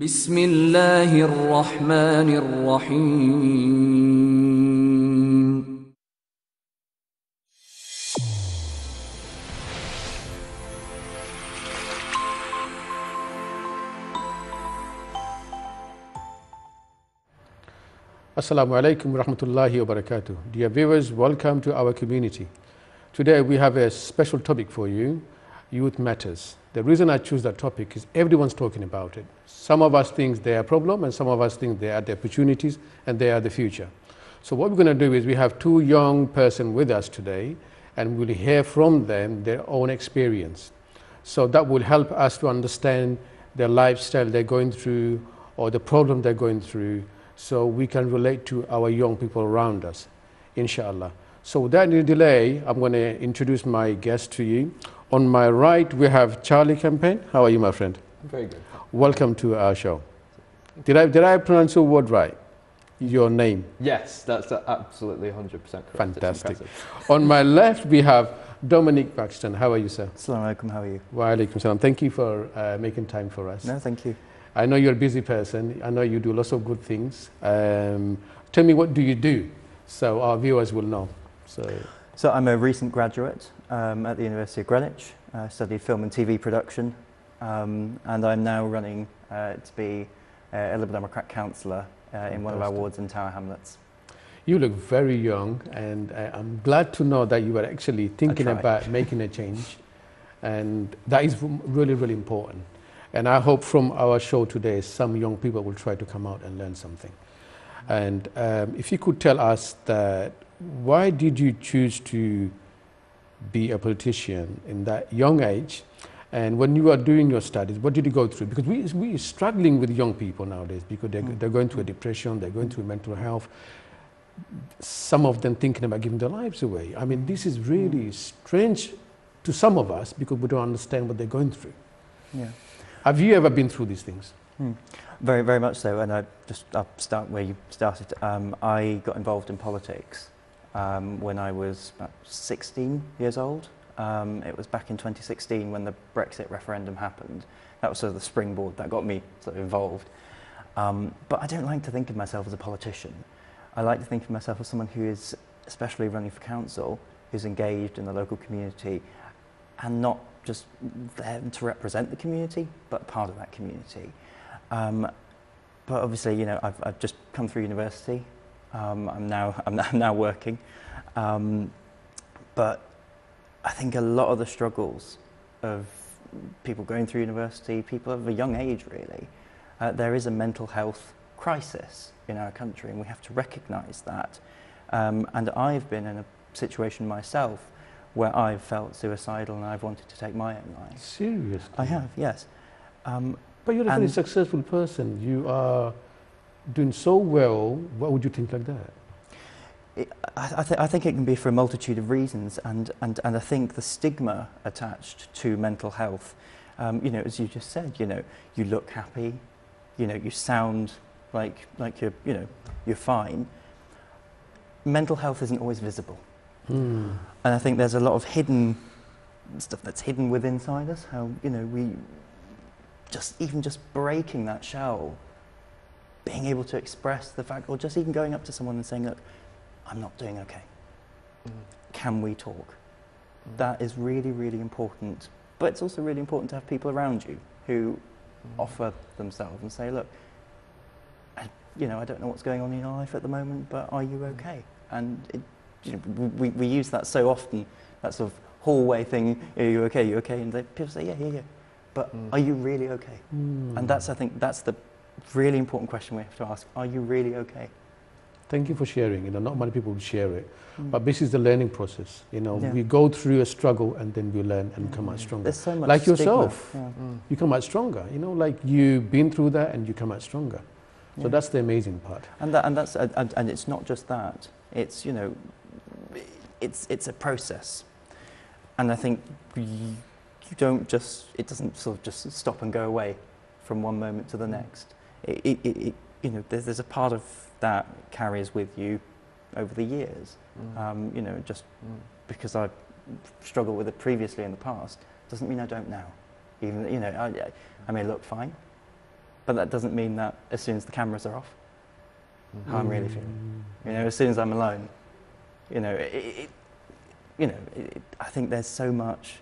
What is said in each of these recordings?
بسم الله الرحمن الرحيم Assalamu alaikum wa rahmatullahi wa barakatuh. Dear viewers, welcome to our community. Today we have a special topic for you, Youth Matters. The reason I choose that topic is everyone's talking about it. Some of us think they are a problem and some of us think they are the opportunities and they are the future. So what we're going to do is we have two young person with us today and we'll hear from them their own experience. So that will help us to understand their lifestyle they're going through or the problem they're going through so we can relate to our young people around us, inshallah. So without any delay, I'm going to introduce my guest to you. On my right, we have Charlie Campaign. How are you, my friend? Very good. Welcome to our show. Did I, did I pronounce your word right? Your name. Yes, that's absolutely 100% correct. Fantastic. On my left, we have Dominic Paxton. How are you, sir? Assalamu alaikum, how are you? Wa alaikum salam. Thank you for uh, making time for us. No, thank you. I know you're a busy person. I know you do lots of good things. Um, tell me, what do you do? So our viewers will know. So, So I'm a recent graduate um, at the University of Greenwich, uh, studied film and TV production, um, and I'm now running uh, to be uh, a Liberal Democrat councillor uh, in one of our wards in Tower Hamlets. you look very young, and uh, I'm glad to know that you are actually thinking about making a change. And that is really, really important. And I hope from our show today, some young people will try to come out and learn something. And um, if you could tell us that, why did you choose to be a politician in that young age? And when you were doing your studies, what did you go through? Because we, we are struggling with young people nowadays because they're, Mm. they're going through a depression, they're going through mental health. Some of them thinking about giving their lives away. I mean, this is really strange to some of us because we don't understand what they're going through. Yeah. Have you ever been through these things? Very, very much so. And I just I'll start where you started. Um, I got involved in politics um, when I was about 16 years old. Um, it was back in 2016 when the Brexit referendum happened. That was sort of the springboard that got me sort of involved. Um, but I don't like to think of myself as a politician. I like to think of myself as someone who is, especially running for council, who's engaged in the local community and not just there to represent the community, but part of that community. Um, but obviously, you know, I've, I've just come through university. Um, I'm now I'm, I'm now working, um, but I think a lot of the struggles of people going through university, people of a young age, really, uh, there is a mental health crisis in our country, and we have to recognise that. Um, and I've been in a situation myself where I've felt suicidal and I've wanted to take my own life. Seriously? I have, yes. Um, But you're a very successful person. You are doing so well. Why would you think like that? It, I, I, th- I think it can be for a multitude of reasons, and, and, and I think the stigma attached to mental health, um, you know, as you just said, you know, you look happy, you know, you sound like, like you're, you know, you're fine. Mental health isn't always visible. Hmm. And I think there's a lot of hidden stuff that's hidden within inside us. How you know we just even just breaking that shell, being able to express the fact, or just even going up to someone and saying, "Look, I'm not doing okay. Can we talk?" That is really really important. But it's also really important to have people around you who offer themselves and say, "Look, I, you know, I don't know what's going on in your life at the moment, but are you okay?" And it, you know, we, we use that so often, that sort of hallway thing, are you okay, you okay? And they, people say, yeah, yeah, yeah. But are you really okay? Hmm. And that's, I think, that's the really important question we have to ask. Are you really okay? Thank you for sharing. You know, not many people will share it, mm. but this is the learning process. You know, Yeah. we go through a struggle and then we learn and come out stronger. There's so much Like stigma. yourself. Yeah. Mm. You come out stronger. You know, like you've been through that and you come out stronger. So Yeah. that's the amazing part. And, that, and, that's, and, and it's not just that. It's, you know, it's, it's a process. And I think you, you don't just, it doesn't sort of just stop and go away from one moment to the mm. next. It, it, it, you know, there's, there's a part of that carries with you over the years. Um, you know, just because I struggled with it previously in the past doesn't mean I don't now. Even, you know, I, I may look fine, but that doesn't mean that as soon as the cameras are off, how I'm really feeling. Mm. You know, as soon as I'm alone, you know, it, it, you know, it, I think there's so much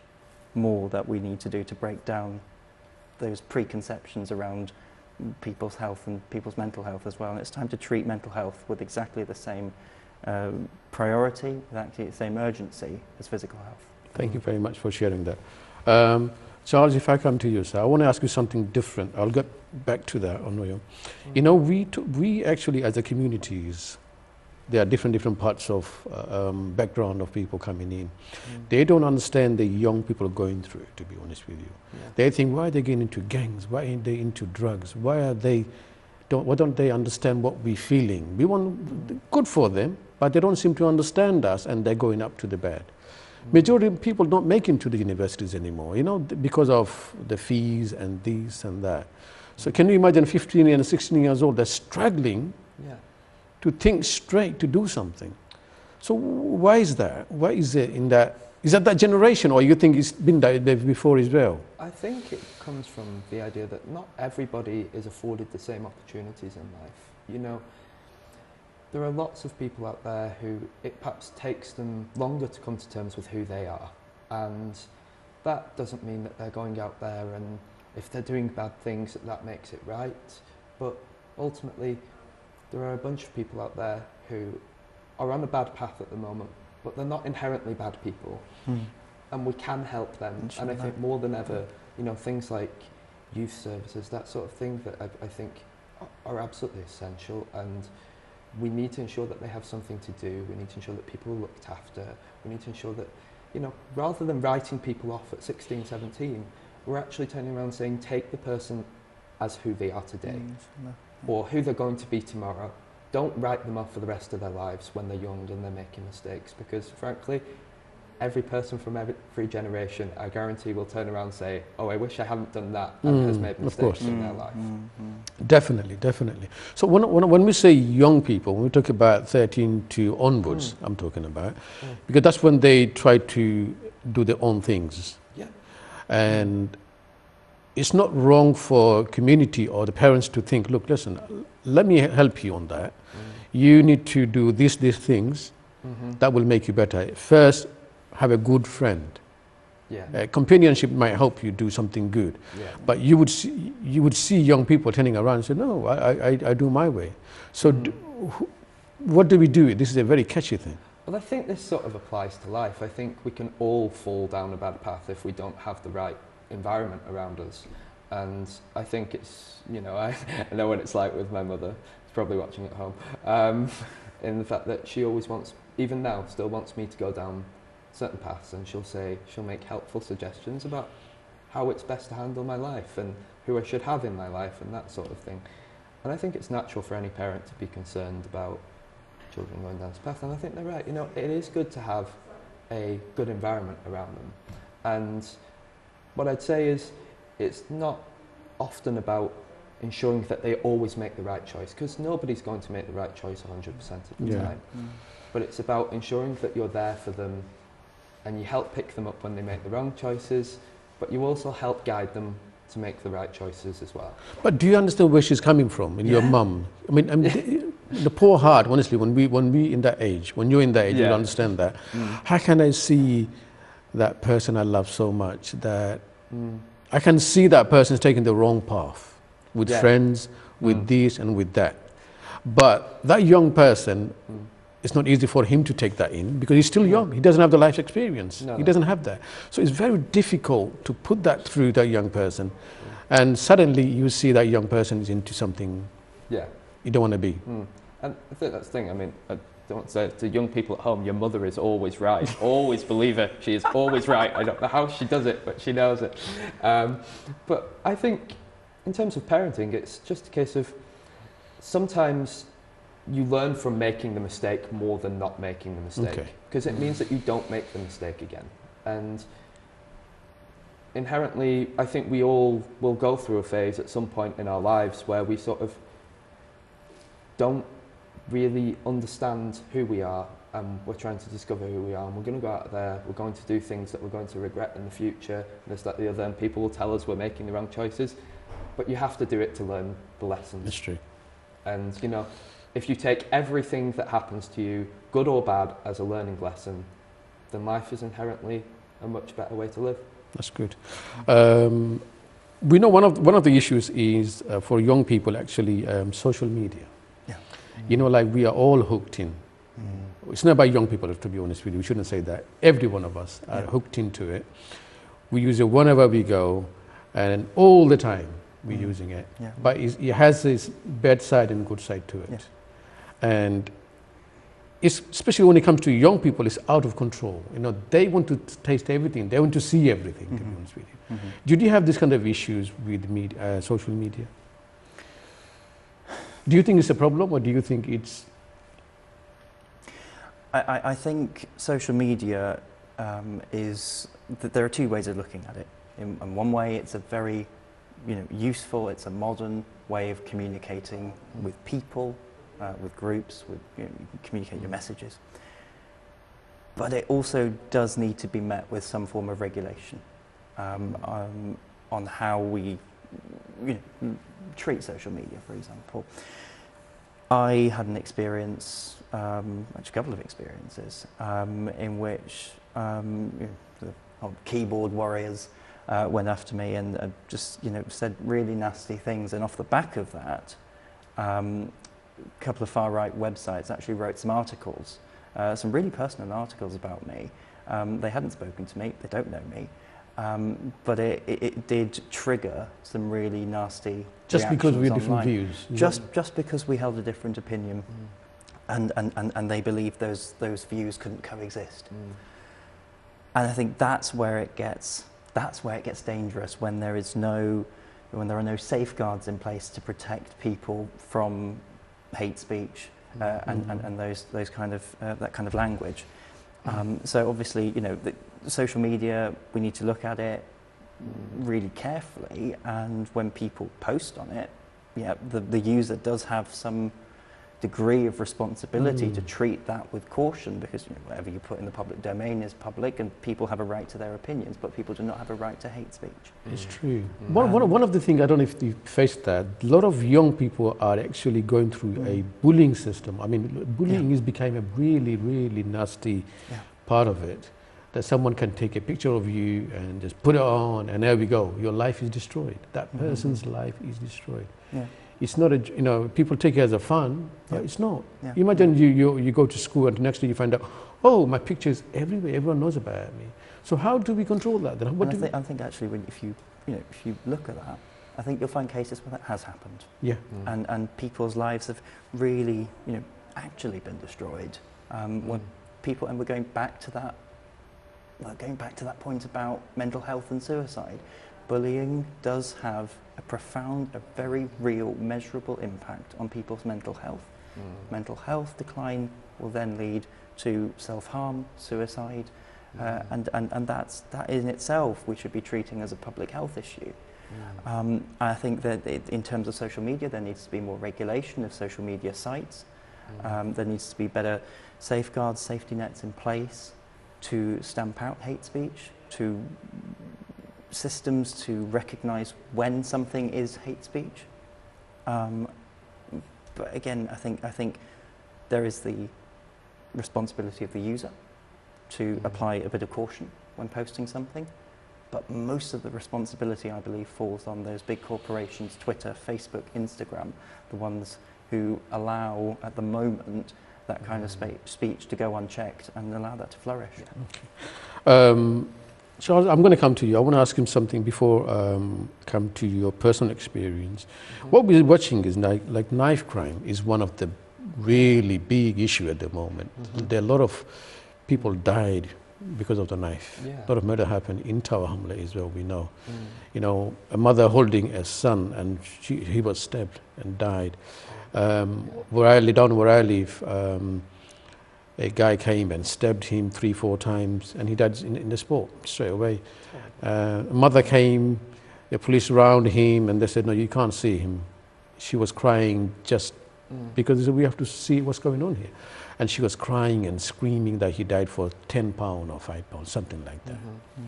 more that we need to do to break down those preconceptions around people's health and people's mental health as well. And it's time to treat mental health with exactly the same uh, priority, with actually the same urgency as physical health. Thank you very much for sharing that. Um, Charles, if I come to you, sir, I want to ask you something different. I'll get back to that, Onoyo. You know, we, we actually, as a communities, there are different different parts of uh, um, background of people coming in. They don't understand the young people are going through. To be honest with you, Yeah. they think why are they getting into gangs? Why aren't they into drugs? Why are they? Don't, why don't they understand what we're feeling? We want good for them, but they don't seem to understand us, and they're going up to the bad. Majority of people don't make it to the universities anymore, you know, because of the fees and this and that. So can you imagine 15 and 16 years old, they're struggling. To think straight, to do something. So why is that? Why is it in that? Is that that generation, or you think it's been there before as well? I think it comes from the idea that not everybody is afforded the same opportunities in life. You know, there are lots of people out there who it perhaps takes them longer to come to terms with who they are. And that doesn't mean that they're going out there and if they're doing bad things, that that makes it right. But ultimately, there are a bunch of people out there who are on a bad path at the moment, but they're not inherently bad people and we can help them. And I think more than ever, you know, things like youth services, that sort of thing, that I, I think are absolutely essential. And we need to ensure that they have something to do. We need to ensure that people are looked after. We need to ensure that, you know, rather than writing people off at 16, 17, we're actually turning around saying, take the person as who they are today or who they're going to be tomorrow. Don't write them off for the rest of their lives when they're young and they're making mistakes because, frankly, every person from every, every generation, I guarantee, will turn around and say, Oh, I wish I hadn't done that, and has Mm, made of mistakes course. in their life. Definitely, definitely. So when, when, when we say young people, when we talk about 13 to onwards, I'm talking about, Mm. because that's when they try to do their own things. Yeah. And it's not wrong for community or the parents to think, look, listen, let me help you on that. You need to do these, these things Mm-hmm. that will make you better. First, have a good friend. Yeah. Uh, companionship might help you do something good. yeah. But you would see, you would see young people turning around and say, no, I, I, I- do my way. So Mm. d- wh- what do we do? This is a very catchy thing. Well, I think this sort of applies to life. I think we can all fall down a bad path if we don't have the right environment around us. And I think it's, you know, I, I know what it's like with my mother, who's probably watching at home, um, in the fact that she always wants, even now, still wants me to go down certain paths and she'll say, she'll make helpful suggestions about how it's best to handle my life and who I should have in my life and that sort of thing. And I think it's natural for any parent to be concerned about children going down this path. And I think they're right. You know, it is good to have a good environment around them. And what I'd say is it's not often about ensuring that they always make the right choice because nobody's going to make the right choice 100% of the Yeah. time. Mm. But it's about ensuring that you're there for them and you help pick them up when they make the wrong choices, but you also help guide them to make the right choices as well. But do you understand where she's coming from and your Yeah. mum? I mean, I mean the, the poor heart, honestly, when we, when we in that age, when you're in that age, Yeah. you'll understand that. Mm. How can I see that person I love so much that Mm. I can see that person's taking the wrong path with Yeah. friends, with Mm. this and with that. But that young person, Mm. it's not easy for him to take that in because he's still young. He doesn't have the life experience. No, he no. doesn't have that. So it's very difficult to put that through that young person. And suddenly you see that young person is into something Yeah. you don't want to be. Mm. And I think that's the thing. I mean, I don't say to young people at home, your mother is always right. always believe her. She is always right. I don't know how she does it, but she knows it. Um, but I think in terms of parenting, it's just a case of sometimes you learn from making the mistake more than not making the mistake. Okay. Because it means that you don't make the mistake again. And inherently, I think we all will go through a phase at some point in our lives where we sort of don't really understand who we are and we're trying to discover who we are and we're going to go out there we're going to do things that we're going to regret in the future and this that the other and people will tell us we're making the wrong choices but you have to do it to learn the lessons. That's true. And you know, if you take everything that happens to you, good or bad, as a learning lesson, then life is inherently a much better way to live. That's good. Um, we know one of one of the issues is uh, for young people actually um, social media. Yeah. You know, like we are all hooked in. Mm. It's not about young people, to be honest with you. We shouldn't say that. Every one of us are hooked into it. We use it whenever we go, and all the time we're Mm. using it. Yeah. But it has its bad side and good side to it. Yeah. And it's, especially when it comes to young people, it's out of control. You know, they want to taste everything. They want to see everything, to be Mhm. honest with you. Mhm. Did you have this kind of issues with media, uh, social media? Do you think it's a problem or do you think it's I, I, think social media um, is that there are two ways of looking at it. In, in one way, it's a very you know, useful, it's a modern way of communicating with people, uh, with groups, with, you know, you can communicate your messages. But it also does need to be met with some form of regulation um, um, on how we you know, treat social media, for example. I had an experience, um, actually a couple of experiences, um, in which um, you know, the keyboard warriors uh, went after me and uh, just you know said really nasty things. And off the back of that, um, a couple of far right websites actually wrote some articles, uh, some really personal articles about me. Um, they hadn't spoken to me, they don't know me, um, but it, it, it did trigger some really nasty. just because we had different views? Just, that- just because we held a different opinion and, and, and, and they believed those, those views couldn't coexist. And I think that's where it gets, that's where it gets dangerous when there is no, when there are no safeguards in place to protect people from hate speech uh, and, and, and those, those kind of, uh, that kind of language. Um, so obviously, you know, the, social media, we need to look at it really carefully and when people post on it, yeah, the, the user does have some degree of responsibility to Mm. treat that with caution because you know, whatever you put in the public domain is public and people have a right to their opinions, but people do not have a right to hate speech. It's true. Mm. One, one, of- the things, I don't know if you faced that, a lot of young people are actually going through a Mm. bullying system. I mean, bullying is becoming a really, really nasty Yeah. part of it. That someone can take a picture of you and just put it on, and there we go. Your life is destroyed. That Mhm. person's life is destroyed. Yeah. It's not a, you know, people take it as a fun, but Yeah. it's not. Yeah. Imagine you, you, you go to school and the next day you find out, oh, my picture is everywhere. Everyone knows about me. So how do we control that? Then what And I, do think, I think actually, when, if you you know, if you look at that, I think you'll find cases where that has happened, we, yeah. and and people's lives have really, you know, actually been destroyed. Um, when people, and we're going back to that, well, going back to that point about mental health and suicide. Bullying does have a profound, a very real, measurable impact on people's mental health. Mental health decline will then lead to self-harm, suicide, uh, and, and, and that's, that in itself we should be treating as a public health issue. Um, I think that it, in terms of social media, there needs to be more regulation of social media sites. Um, there needs to be better safeguards, safety nets in place to stamp out hate speech, to systems to recognise when something is hate speech. Um, but again, I think, I think there is the responsibility of the user to Mhm. apply a bit of caution when posting something. But most of the responsibility, I believe, falls on those big corporations, Twitter, Facebook, Instagram, the ones who allow, at the moment, that kind of spa- speech to go unchecked and allow that to flourish. Um, Charles, I'm going to come to you. I want to ask him something before um, come to your personal experience. What we're watching is like, like knife crime is one of the really big issue at the moment. Mhm. There are a lot of people died because of the knife. Yeah. A lot of murder happened in Tower Hamlet as well. We know. You know, a mother holding a son and she, he was stabbed and died. Um, where I live, down where I live, um, a guy came and stabbed him three, four times, and he died in, in the spot straight away. Uh, a mother came, the police round him, and they said, "No, you can't see him." She was crying just because they said, we have to see what's going on here, and she was crying and screaming that he died for ten pound or five pounds, something like that. Mm-hmm.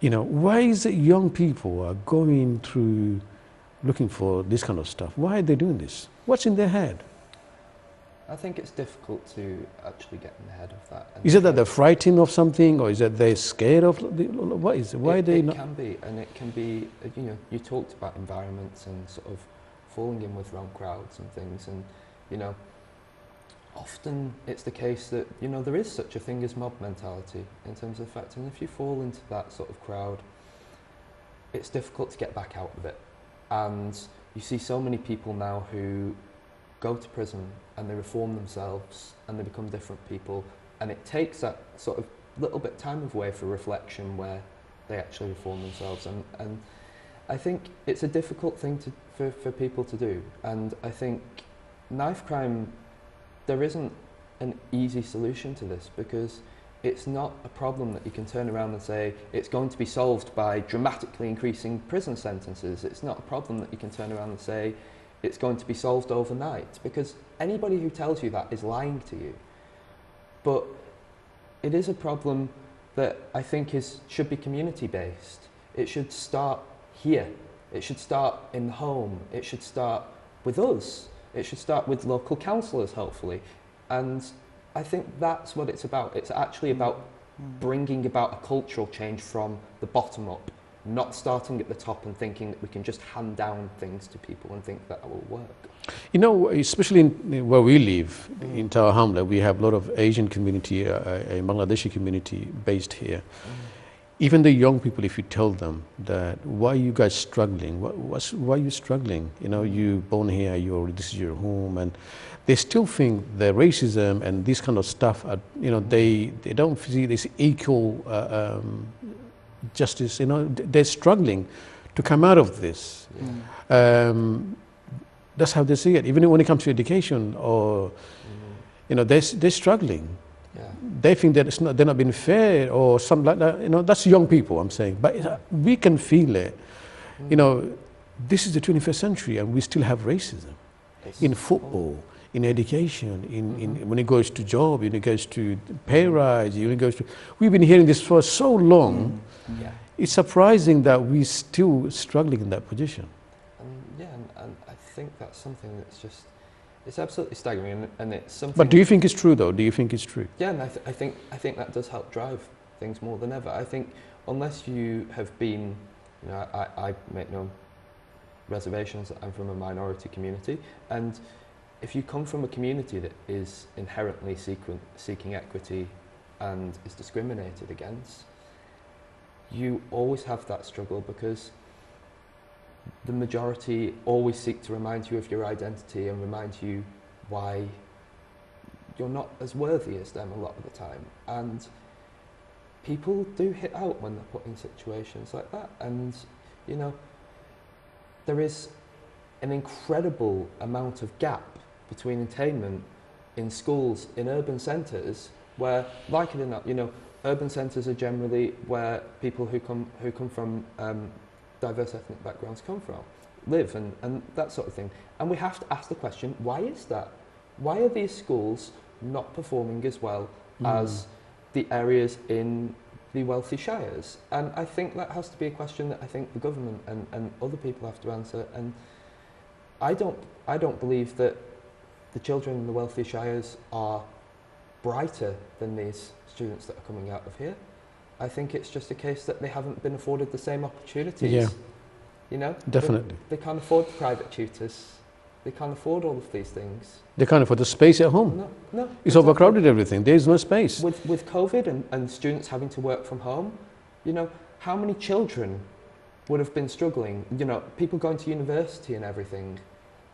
You know, why is it young people are going through looking for this kind of stuff. Why are they doing this? What's in their head? I think it's difficult to actually get in the head of that. Is it that they're frightened of something, or is it they're scared of? The, what is it? Why it, they it not? can be, and it can be. You know, you talked about environments and sort of falling in with wrong crowds and things, and you know, often it's the case that you know there is such a thing as mob mentality in terms of fact, and if you fall into that sort of crowd, it's difficult to get back out of it, and you see so many people now who go to prison and they reform themselves and they become different people, and it takes that sort of little bit time of away for reflection where they actually reform themselves. And, and I think it's a difficult thing to, for, for people to do. And I think knife crime there isn't an easy solution to this because it's not a problem that you can turn around and say it's going to be solved by dramatically increasing prison sentences it's not a problem that you can turn around and say it's going to be solved overnight because anybody who tells you that is lying to you but it is a problem that I think is should be community based. It should start here. It should start in the home. It should start with us. It should start with local councillors, hopefully. And I think that's what it's about. It's actually about bringing about a cultural change from the bottom up, not starting at the top and thinking that we can just hand down things to people and think that will work. You know, especially in, eh, where we live, mm. in Tower Hamlet, we have a lot of Asian community, uh, a Bangladeshi community based here. Mm. Even the young people, if you tell them that, why are you guys struggling? What, what's, why are you struggling? You know, you born here, you're, this is your home, and they still think the racism and this kind of stuff, are, you know, they, they don't see this equal uh, um, justice, you know, they're struggling to come out of this. Um, that's how they see it. Even when it comes to education, or you know, they're, they're struggling. They think that it's not, they're not being fair or something like that. You know, that's young people. I'm saying, but uh, we can feel it. You know, this is the 21st century, and we still have racism in football, in education, in, in when it goes to job, when it goes to pay rise, when it goes to. We've been hearing this for so long. Yeah. It's surprising that we're still struggling in that position. And yeah, and, and I think that's something that's just, it's absolutely staggering, and, and it's something. But do you think it's true, though? Do you think it's true? Yeah, and I, th- I think I think that does help drive things more than ever. I think unless you have been, you know, I, I make no reservations. I'm from a minority community, and if you come from a community that is inherently seeking, seeking equity and is discriminated against, you always have that struggle because the majority always seek to remind you of your identity and remind you why you're not as worthy as them a lot of the time. And people do hit out when they're put in situations like that. And, you know, there is an incredible amount of gap between attainment in schools in urban centres where, like it or not, you know, urban centres are generally where people who come, who come from um, diverse ethnic backgrounds come from, live and, and that sort of thing. And we have to ask the question, why is that? Why are these schools not performing as well hmm. as the areas in the wealthy shires? And I think that has to be a question that I think the government and, and other people have to answer. And I don't, I don't believe that the children in the wealthy shires are brighter than these students that are coming out of here. I think it's just a case that they haven't been afforded the same opportunities. Yeah. You know? They- Definitely. They, can't afford private tutors. They can't afford all of these things. They can't afford the space at home. No, no. It's exactly. overcrowded, everything. There is no space. With, with COVID and, and students having to work from home, you know, how many children would have been struggling? You know, people going to university and everything,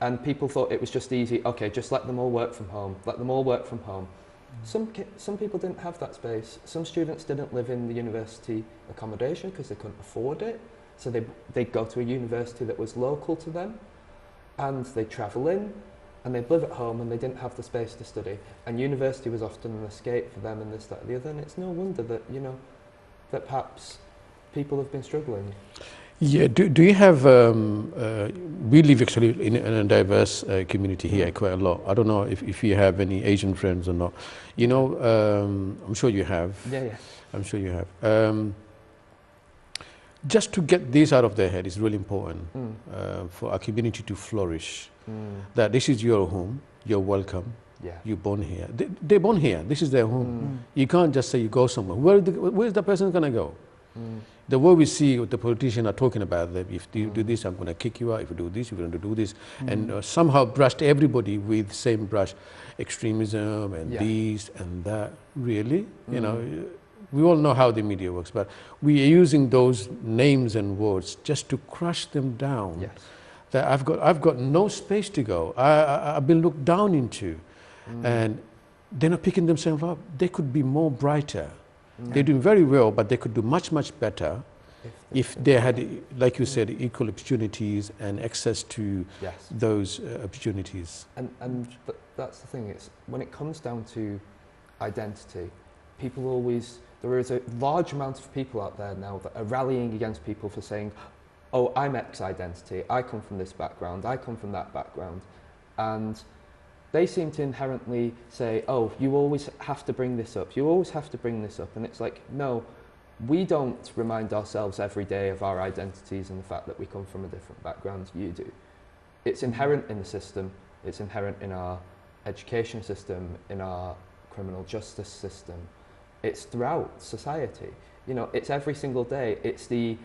and people thought it was just easy. Okay, just let them all work from home. Let them all work from home. Some some people didn't have that space. Some students didn't live in the university accommodation because they couldn't afford it. So they they'd go to a university that was local to them, and they'd travel in, and they'd live at home, and they didn't have the space to study. And university was often an escape for them, and this, that, and the other. And it's no wonder that you know that perhaps people have been struggling. Yeah. Do, do you have? Um, uh, we live actually in, in a diverse uh, community here, quite a lot. I don't know if, if you have any Asian friends or not. You know, um, I'm sure you have. Yeah, yeah. I'm sure you have. Um, just to get this out of their head is really important Mm. uh, for our community to flourish. Mm. That this is your home, you're welcome, Yeah. you're born here. They, they're born here, this is their home. Mm. You can't just say you go somewhere. Where the, where's the person going to go? Mm. The way we see what the politicians are talking about them, if you do Mm. this, I'm going to kick you out. If you do this, you're going to do this. Mm. And uh, somehow brushed everybody with the same brush. Extremism and Yeah. this and that. Really? You know, Mm. we all know how the media works, but we are using those names and words just to crush them down. Yes. That I've got, I've got no space to go. I, I, I've been looked down into. Mm. And they're not picking themselves up. They could be more brighter. Mm. They're doing very well, but they could do much, much better if they had, like you said, equal opportunities and access to Yes. those uh, opportunities. And and th- that's the thing. It's when it comes down to identity, people always there is a large amount of people out there now that are rallying against people for saying, "Oh, I'm X identity. I come from this background. I come from that background," and they seem to inherently say, "Oh, you always have to bring this up. You always have to bring this up," and it's like, no. We don't remind ourselves every day of our identities and the fact that we come from a different background. You do. It's inherent in the system. It's inherent in our education system, in our criminal justice system. It's throughout society. You know, it's every single day. It's the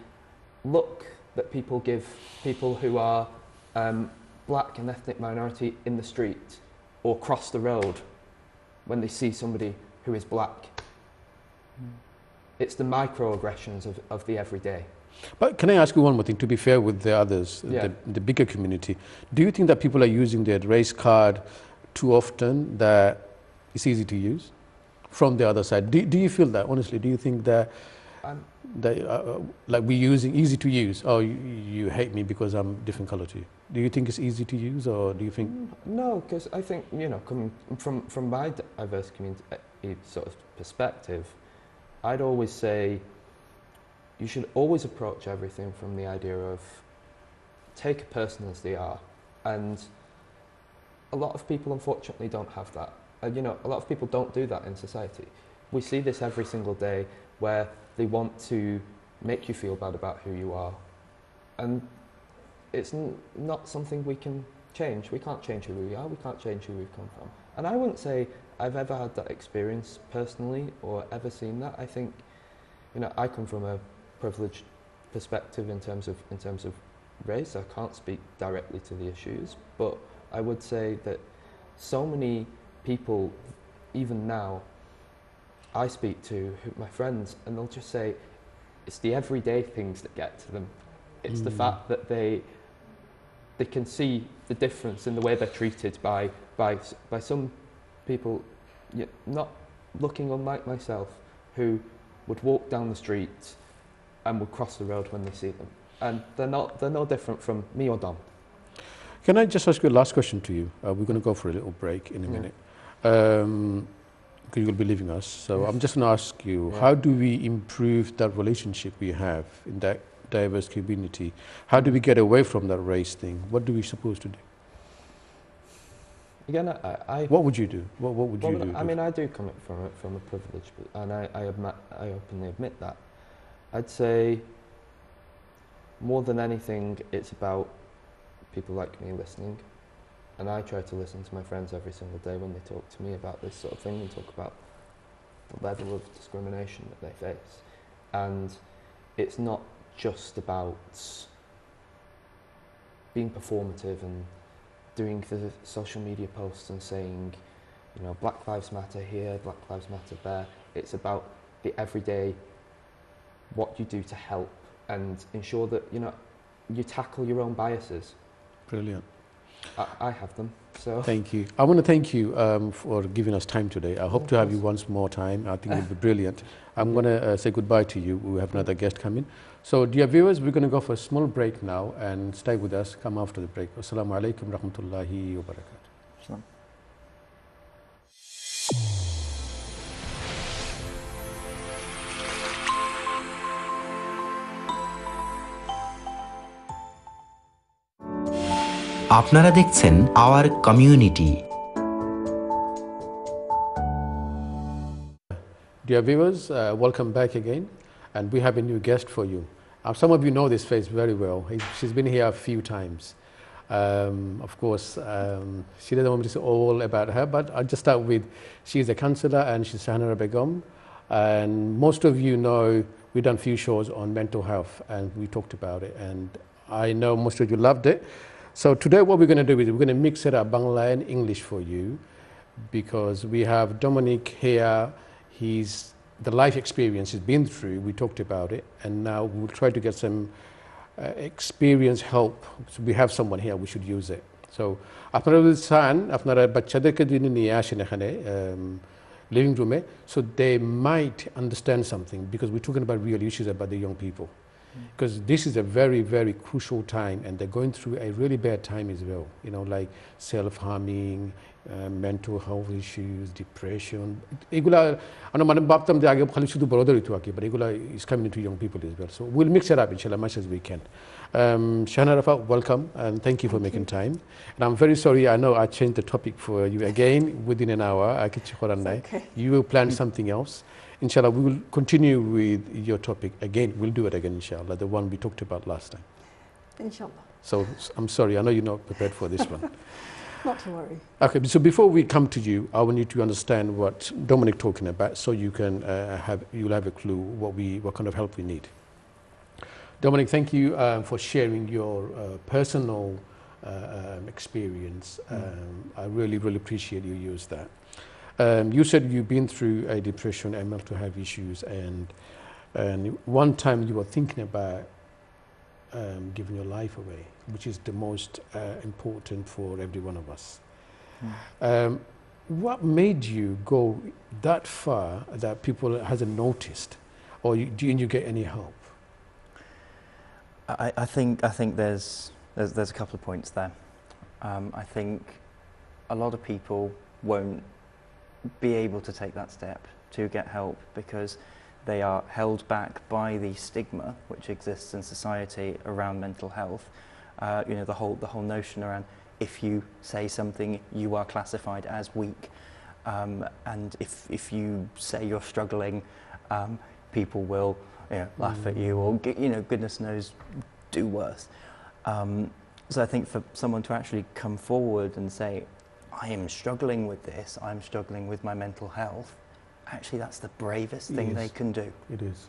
look that people give people who are um, black and ethnic minority in the street or cross the road when they see somebody who is black. It's the microaggressions of, of the everyday. But can I ask you one more thing, to be fair with the others, Yeah. the, the bigger community? Do you think that people are using their race card too often that it's easy to use from the other side? Do, do you feel that, honestly? Do you think that, Um, that uh, like we're using easy to use? Oh, you, you hate me because I'm different color to you. Do you think it's easy to use or do you think, No, because I think you know, coming from from my diverse community uh, sort of perspective, I'd always say you should always approach everything from the idea of take a person as they are, and a lot of people unfortunately don't have that. And you know, a lot of people don't do that in society. We see this every single day where they want to make you feel bad about who you are, and it's n- not something we can change. We can't change who we are. We can't change who we've come from. And I wouldn't say I've ever had that experience personally or ever seen that. I think, you know, I come from a privileged perspective in terms of in terms of race. I can't speak directly to the issues, but I would say that so many people, even now, I speak to my friends, and they'll just say it's the everyday things that get to them. It's the Mm. fact that they they can see the difference in the way they're treated by by by some people, y not looking unlike myself, who would walk down the street and would cross the road when they see them, and they're not they're no different from me or Dom. can I just ask you a last question to you? Uh, we're going to go for a little break in a Yeah. minute. Um, because you'll be leaving us. So I'm just going to ask you, Yeah. how do we improve that relationship we have in that diverse community? How do we get away from that race thing? What do we supposed to do? Again, I, I What would you do? What, what would Well, you do? I mean, I do come from a, from a privilege, and I, I, admit, I openly admit that. I'd say more than anything, it's about people like me listening. And I try to listen to my friends every single day when they talk to me about this sort of thing and talk about the level of discrimination that they face. And it's not just about being performative and doing the social media posts and saying, you know, Black Lives Matter here, Black Lives Matter there. It's about the everyday, what you do to help and ensure that, you know, you tackle your own biases. Brilliant. I, I have them, so. Thank you. I want to thank you um, for giving us time today. I hope Of to have you once more time. I think it will be brilliant. I'm going to uh, say goodbye to you. We have another guest coming. So, dear viewers, we're going to go for a small break now and stay with us. Come after the break. Assalamu alaikum rahmatullahi wa barakatuh. আপনারা দেখছেন our community Dear viewers, uh, welcome back again. And we have a new guest for you. Uh, some of you know this face very well. He's, she's been here a few times. Um, of course, um, she doesn't want me to say all about her, but I'll just start with she's a counsellor and she's Shahnara Begum. And most of you know we've done a few shows on mental health and we talked about it. And I know most of you loved it. So today what we're going to do is we're going to mix it up Bangla and English for you because we have Dominic here. He's the life experience he's been through. We talked about it, and now we'll try to get some uh, experience help. So we have someone here. We should use it. So আপনারা যদি চান আপনারা বাচ্চাদেরকে যদি নিয়ে আসেন এখানে living রুমে so they might understand something because we're talking about real issues about the young people because this is a very very crucial time and they're going through a really bad time as well you know like self-harming uh, mental health issues depression এগুলা আমরা মানে ভাবতাম যে আগে খালি শুধু বড়দের হইতো আর কি but এগুলা is coming into young people as well so we'll mix it up inshallah much as we can um, Shana Rafa welcome and thank you for making time and I'm very sorry I know I changed the topic for you again within an hour I get you okay. you will plan something else inshallah we will continue with your topic again we'll do it again inshallah the one we talked about last time Inshallah. so I'm sorry I know you're not prepared for this one Not to worry. Okay, so before we come to you, I want you to understand what Dominic talking about, so you can uh, have you'll have a clue what we what kind of help we need. Dominic, thank you um, for sharing your uh, personal uh, um, experience. Um, I really really appreciate you use that. Um, you said you've been through a depression and mental health issues, and and one time you were thinking about um, giving your life away, which is the most uh, important for every one of us. Um, what made you go that far that people hasn't noticed, or you, didn't you get any help? I, I think I think there's, there's there's a couple of points there. Um, I think a lot of people won't be able to take that step to get help because they are held back by the stigma which exists in society around mental health. Uh, you know the whole the whole notion around if you say something you are classified as weak, um, and if if you say you're struggling, um, people will you know, laugh at you or you know goodness knows do worse. Um, so I think for someone to actually come forward and say, I am struggling with this, I'm struggling with my mental health, actually that's the bravest thing they can do. It is.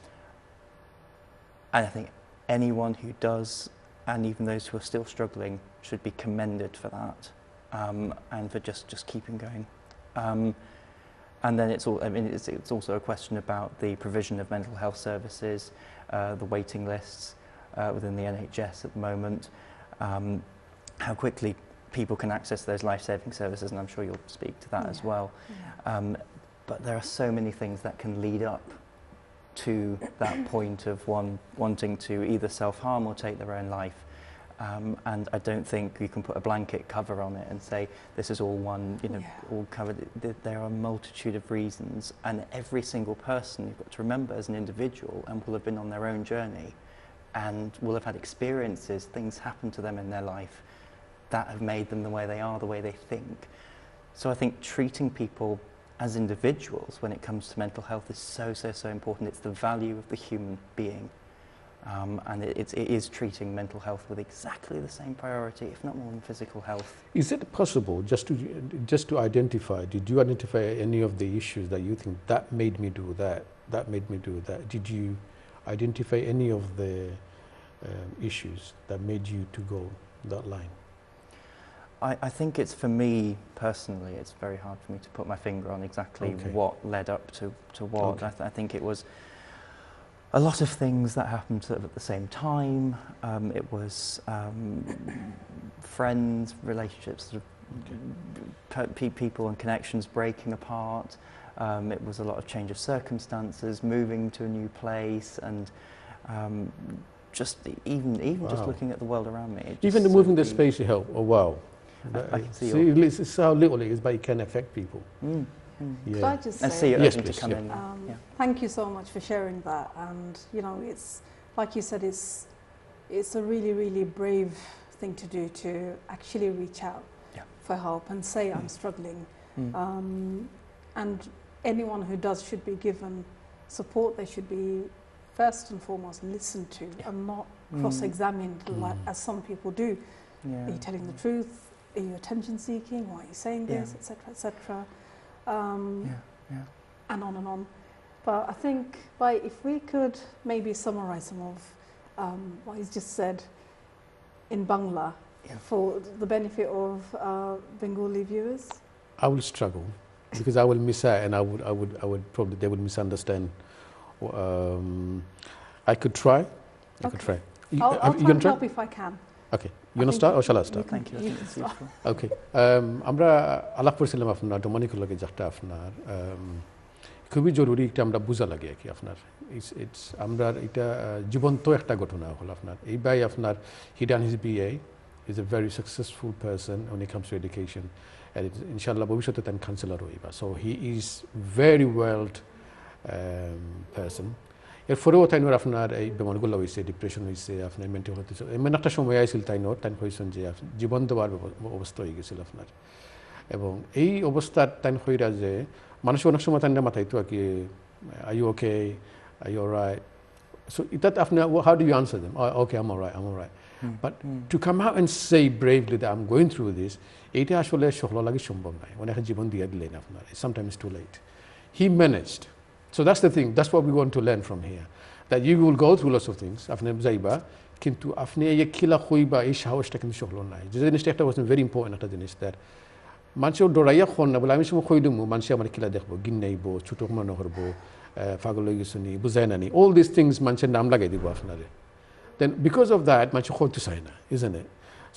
And I think anyone who does, and even those who are still struggling, should be commended for that um, and for just, just keeping going. Um, and then it's, all, I mean, it's, it's also a question about the provision of mental health services, uh, the waiting lists uh, within the NHS at the moment, um, how quickly people can access those life-saving services, and I'm sure you'll speak to that as well. Yeah. Um, but there are so many things that can lead up to that point of one wanting to either self-harm or take their own life. Um, and I don't think you can put a blanket cover on it and say this is all one, you know, Yeah. all covered. There are a multitude of reasons, and every single person you've got to remember as an individual and will have been on their own journey, and will have had experiences, things happen to them in their life that have made them the way they are, the way they think. So I think treating people as individuals when it comes to mental health is so, so, so important. It's the value of the human being. Um, and it, it is treating mental health with exactly the same priority, if not more than physical health. Is it possible just to just to identify? Did you identify any of the issues that you think that made me do that? That made me do that. Did you identify any of the um, issues that made you to go that line? I, I think it's for me personally, it's very hard for me to put my finger on exactly Okay. what led up to, to what. Okay. I, th- I think it was a lot of things that happened sort of at the same time. Um, it was um, friends, relationships, sort of pe- pe- people and connections breaking apart. Um, it was a lot of change of circumstances, moving to a new place, and um, just even even just looking at the world around me. Even the moving the space you help. Oh wow! I- I can see see it's, it's how little it is, but it can affect people. Mm, mm. Could I Yeah. just And say, see it Yes, urgent to please, come yeah. in. Um, Yeah. Thank you so much for sharing that. And you know, it's like you said, it's it's a really, really brave thing to do to actually reach out Yeah. for help and say I'm struggling. Mm. Um, and anyone who does should be given support. They should be first and foremost listened to and not cross-examined like, Mm. as some people do. Yeah. Are you telling the truth? Are you attention seeking? Why are you saying this, etc., etc. Um, Yeah, yeah. and on and on. But I think by if we could maybe summarize some of um, what he's just said in Bangla Yeah. for the benefit of uh, Bengali viewers. I will struggle because I will miss out and I would, I would, I would probably, they would misunderstand. Um, I could try. I could try. You, I'll, I'll you try and help if I can. Okay. You want to think start you- or shall I you start? can- Thank you. I you think can it's start. useful. ওকে আমরা আলাপ করছিলাম আপনার ডোমিনিকের লগে যেটা আপনার um, খুবই জরুরি একটা আমরা বোঝা লাগে আর কি আপনার ইটস ইটস আমরা এটা আহ, জীবন্ত একটা ঘটনা হল আপনার এই ভাই আপনার হি ডান his BA is a very successful person when it comes to education and it, ইনশাল্লাহ ভবিষ্যতে তান কাউন্সিলর হইবা so he is very ওয়েলড person এরপরেও তাই নোর আপনার এই বেমারগুলো হয়েছে ডিপ্রেশন হয়েছে আপনার মেন্টাল হেলথ এমন একটা সময় আইছিল তাই নোর তাই হয়েছেন যে জীবন দেওয়ার অবস্থা হয়ে গেছিল আপনার এবং এই অবস্থার তাই হইরা যে মানুষ অনেক সময় তাই মাথায় তো আর কি I you okay I you right so ইতাত আপনি how do you answer them okay um right um right hmm, But hmm. To come out and say bravely that I am going through this এইটা আসলে সহল লাগে সম্ভব নয় অনেক জীবন দিয়ে দিলেন আপনার sometimes too late he managed so that's the thing that's what we want to learn from here that you will go through lots of things আপনি যাইবা কিন্তু আপনি এই খিলা হইবা এই সাহসটা কিন্তু সহল নাই যে জিনিসটা একটা ভেরি ইম্পর্টেন্ট একটা জিনিস দ্যাট মানুষের ডরাইয়া খন না বলে আমি সময় কই দিমু মানুষ আমার কিলা দেখবো গিন নাইব ছোট মনে করবো পাগল হয়ে গেছো নি বুঝাই না নি অল দিস থিংস মানুষের নাম লাগাই দিব আপনারে দেন বিকজ অফ দ্যাট মানুষ হইতে চায় না ইজেন ইট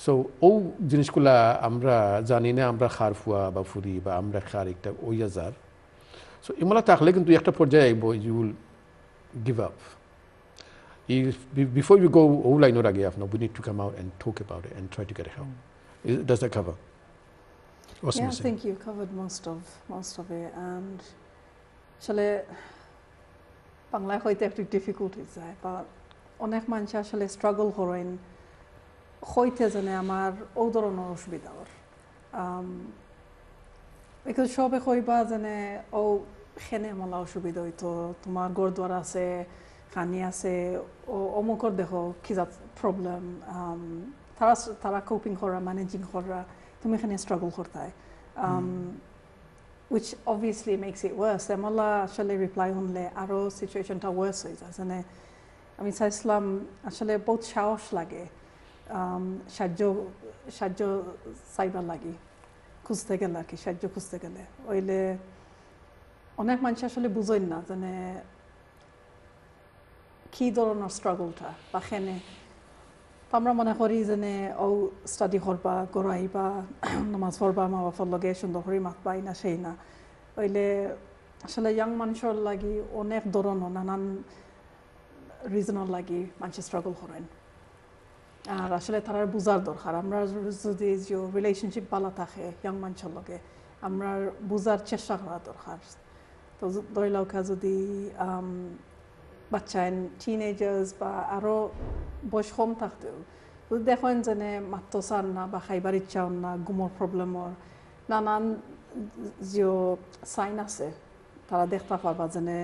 সো ও জিনিসগুলা আমরা জানি না আমরা খার ফুয়া বা ফুরি বা আমরা খার একটা ওইয়া যার সো ইমলা থাকলে কিন্তু একটা পর্যায়ে আইব you will give up before you go ও লাইনের আগে আপনার we need two come out and talk about it and try to get help does that cover What's yeah, I missing? think you covered most of most of it, and আসলে বাংলায় হয়তো একটু difficult হয়ে যায় বা অনেক মানুষ আসলে স্ট্রাগল করেন হইতে জানে আমার ও ধরনের অসুবিধা ওর বিকজ সবে কইবা যেনে ও খেনে মলা অসুবিধা হইতো তোমার গড়দুয়ার আছে খানি আছে ও অমুকর দেখো খিজাত প্রবলেম তারা তারা কোপিং করা ম্যানেজিং করা তুমি এখানে স্ট্রাগল করতে which obviously makes it worse. এমলা আসলে রিপ্লাই শুনলে আরও সিচুয়েশনটা ওয়ার্স হয়ে যায় যেনে আমি চাইছিলাম আসলে বহুত সাহস লাগে সাহায্য সাহায্য চাইবার লাগি খুঁজতে গেলে আর কি সাহায্য খুঁজতে গেলে ওইলে অনেক মানুষ আসলে বুঝেন না যেনে কি ধরনের স্ট্রাগলটা বা খেনে আমরা মনে করি যেনে ও স্টাডি করবা গড়াইবা নামাজ পড়বা মা বাবার লগে সুন্দর করে মাতবা না, সেই না। ওইলে আসলে ইয়াং মানুষের লাগি অনেক ধরনের নানান রিজনের লাগি মানুষ স্ট্রাগল করেন। আর আসলে তারা বুঝার দরকার। আমরা যদি যে রিলেশনশিপ ভালো থাকে ইয়াং মানুষের লগে, আমরা বুঝার চেষ্টা করা দরকার। ধৰি লওক যদি বাচ্চা টিনেজাৰ্ছ বা আৰু বয়স কম থাকতেও যদি দেখোন যেনে মাতটো চান না বা খাইবাৰ ইচ্ছা না গুমৰ প্ৰব্লেমৰ নানান যি চাইন আছে তাৰ দেখা পাৰবা যেনে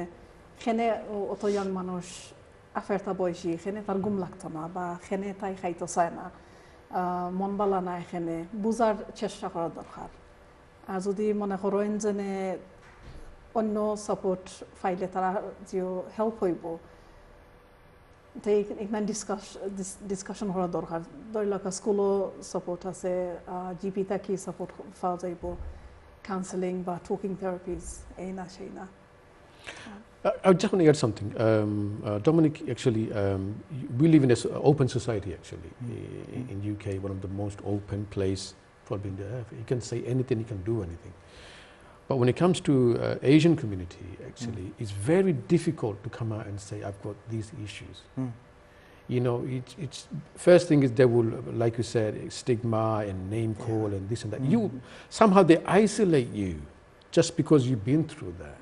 সেনে অত ইয়ং মানুহ আফেৰটা বয়সী সেনে তাৰ গুম লাগত না বা সেনে তাই খাই তো চাই না মন বালা নাই সেনে বুজাৰ চেষ্টা কৰাৰ দৰকাৰ আৰু যদি মনে কৰোঁ যেনে অন্য সাপোর্ট ফাইলে তারা যে হেল্প হইব তো ইমান ডিসকাস ডিসকাশন করা দরকার ধৰি লওক স্কুলো সাপোর্ট আছে জিপি থাকি সাপোর্ট পাওয়া যাইব কাউন্সেলিং বা টকিং থেরাপিজ এই না সেই না I I just want to add something. Um, uh, Dominic, actually, um, y- we live in an open society, actually, i- in UK, one of the most open place probably in the earth. You can say anything, you can do anything. But when it comes to uh, Asian community, actually, it's very difficult to come out and say, I've got these issues. Mm. You know, it's, it's first thing is they will, like you said, stigma and name Yeah. call and this and that. Mm. You somehow they isolate you just because you've been through that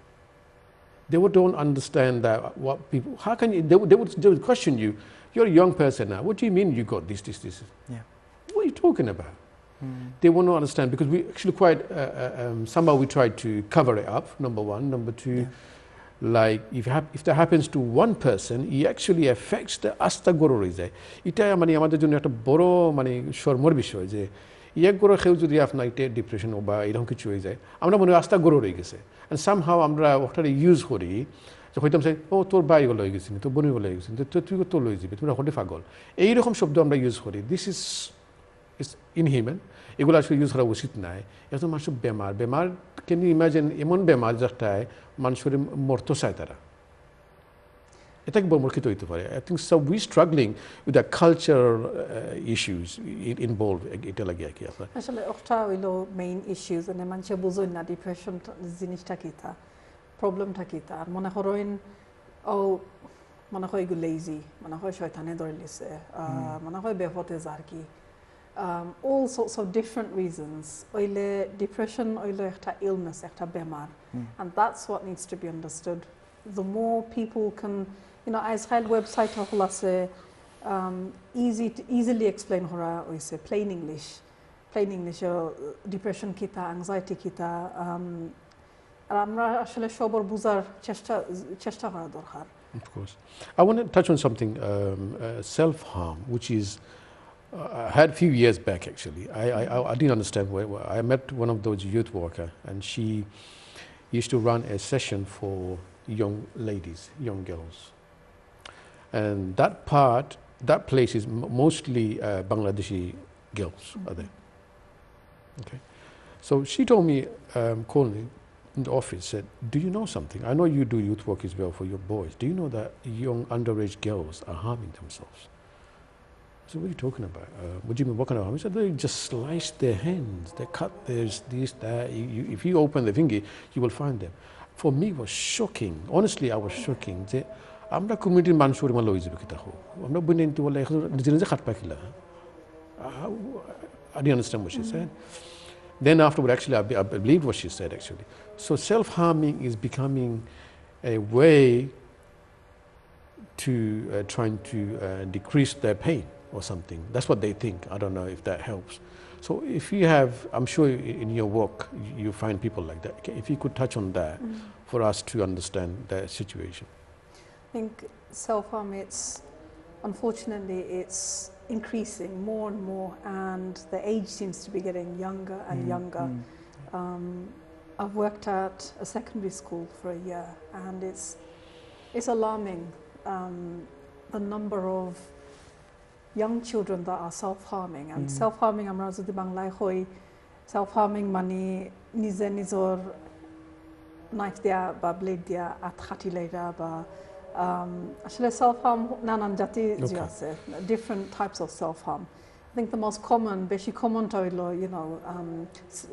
they would don't understand that what people how can you they would, they would they would question you you're a young person now what do you mean you got this this this Yeah. what are you talking about Mm. they will not understand because we actually quite uh, uh, um, somehow we tried to cover it up number one number two Yeah. like if, hap- if that happens to one person it actually affects the আস্থা গড়ে রয়ে যায় এটা মানে আমাদের জন্য একটা বড় মানে শর্মর বিষয় যে এক গড়ে খেয়েও যদি আপনার এটা ডিপ্রেশন বা এরকম কিছু হয়ে যায় আমরা মনে হয় আস্থা গড়ে রয়ে গেছে অ্যান্ড সামহাও আমরা ওটা ইউজ করি যে হইতাম সে ও তোর বাই গলো হয়ে গেছিনি তোর বোনের গলো হয়ে গেছিনি তো তুই তোর লয়ে যাবি তুমি হটে পাগল এইরকম শব্দ আমরা ইউজ করি দিস ইজ ইজ ইনহিউম্যান এগুলো আসলে ইউজ করা উচিত নাই। এত মানুষের বেমার। বেমার কেন ইমাজিন এমন বেমার যেটায় মানুষের মরতে চায় তারা? এটাকে বর্মর্খিত হইতে পারে। আই থিঙ্ক সব we struggling with the culture issues involve এটা লাগে আর কি আপনার। আসলে ওটা হইল মেইন ইস্যুস মানে মানুষে বুঝুন না ডিপ্রেশন জিনিসটা কি তা প্রবলেমটা কি তা। আর মনে করেন ও মনে হয় এগুলো লেজি মনে হয় শয়তানে ধরে লিছে মনে হয় বেফতে যার কি। um, all sorts of different reasons ওইলে ডিপ্রেশন ওইলো একটা ইলনেস একটা বেমার and that's what needs to be understood the more people can you know as খাইল ওয়েবসাইট হল আছে um, easy to, easily explain হরা হইছে plain english plain english depression কিতা anxiety কিতা um, আর আমরা আসলে সবর বুঝার চেষ্টা চেষ্টা করা দরকার Of course. I want to touch on something um, uh, self harm, which is. I had a few years back actually. I, I, I- didn't understand where, where- I met one of those youth worker and she used to run a session for young ladies, young girls. And that part, that place is mostly uh, Bangladeshi girls are there. Okay. So she told me, um, called me in the office, said, do you know something? I know you do youth work as well for your boys. Do you know that young underage girls are harming themselves? I said, what are you talking about? Uh, what do you mean, what kind of harm? He said, they just slice their hands, they cut there's this, that. You, you, if you open the finger, you will find them. For me, it was shocking. Honestly, I was shocking. যে আমরা কমিউনিটির মানুষের মাল লই যাবে কিতা হোক আমরা বই নিতে বলে এখন নিজে নিজে খাট পাখিলা I didn't understand what she said. Then afterward, actually, I, be- I believed what she said, actually. So self-harming is becoming a way to uh, trying to uh, decrease their pain or something. That's what they think. I don't know if that helps. So if you have, I'm sure in your work you you find people like that. If you could touch on that for us to understand their situation. I think self-harm, it's unfortunately it's increasing more and more, and the age seems to be getting younger and younger. Um, I've worked at a secondary school for a year, and it's it's alarming um, the number of young children that are self-harming. And self-harming, আমরা যদি বাংলায় হই self-harming মানে নিজে নিজর knife দেয়া বা blade দেয়া আত খাটি লাইরা বা um, আসলে self-harm নানান জাতি যে Okay. আছে different types of self-harm. I think the most common, বেশি common হইলো, you know, um, s-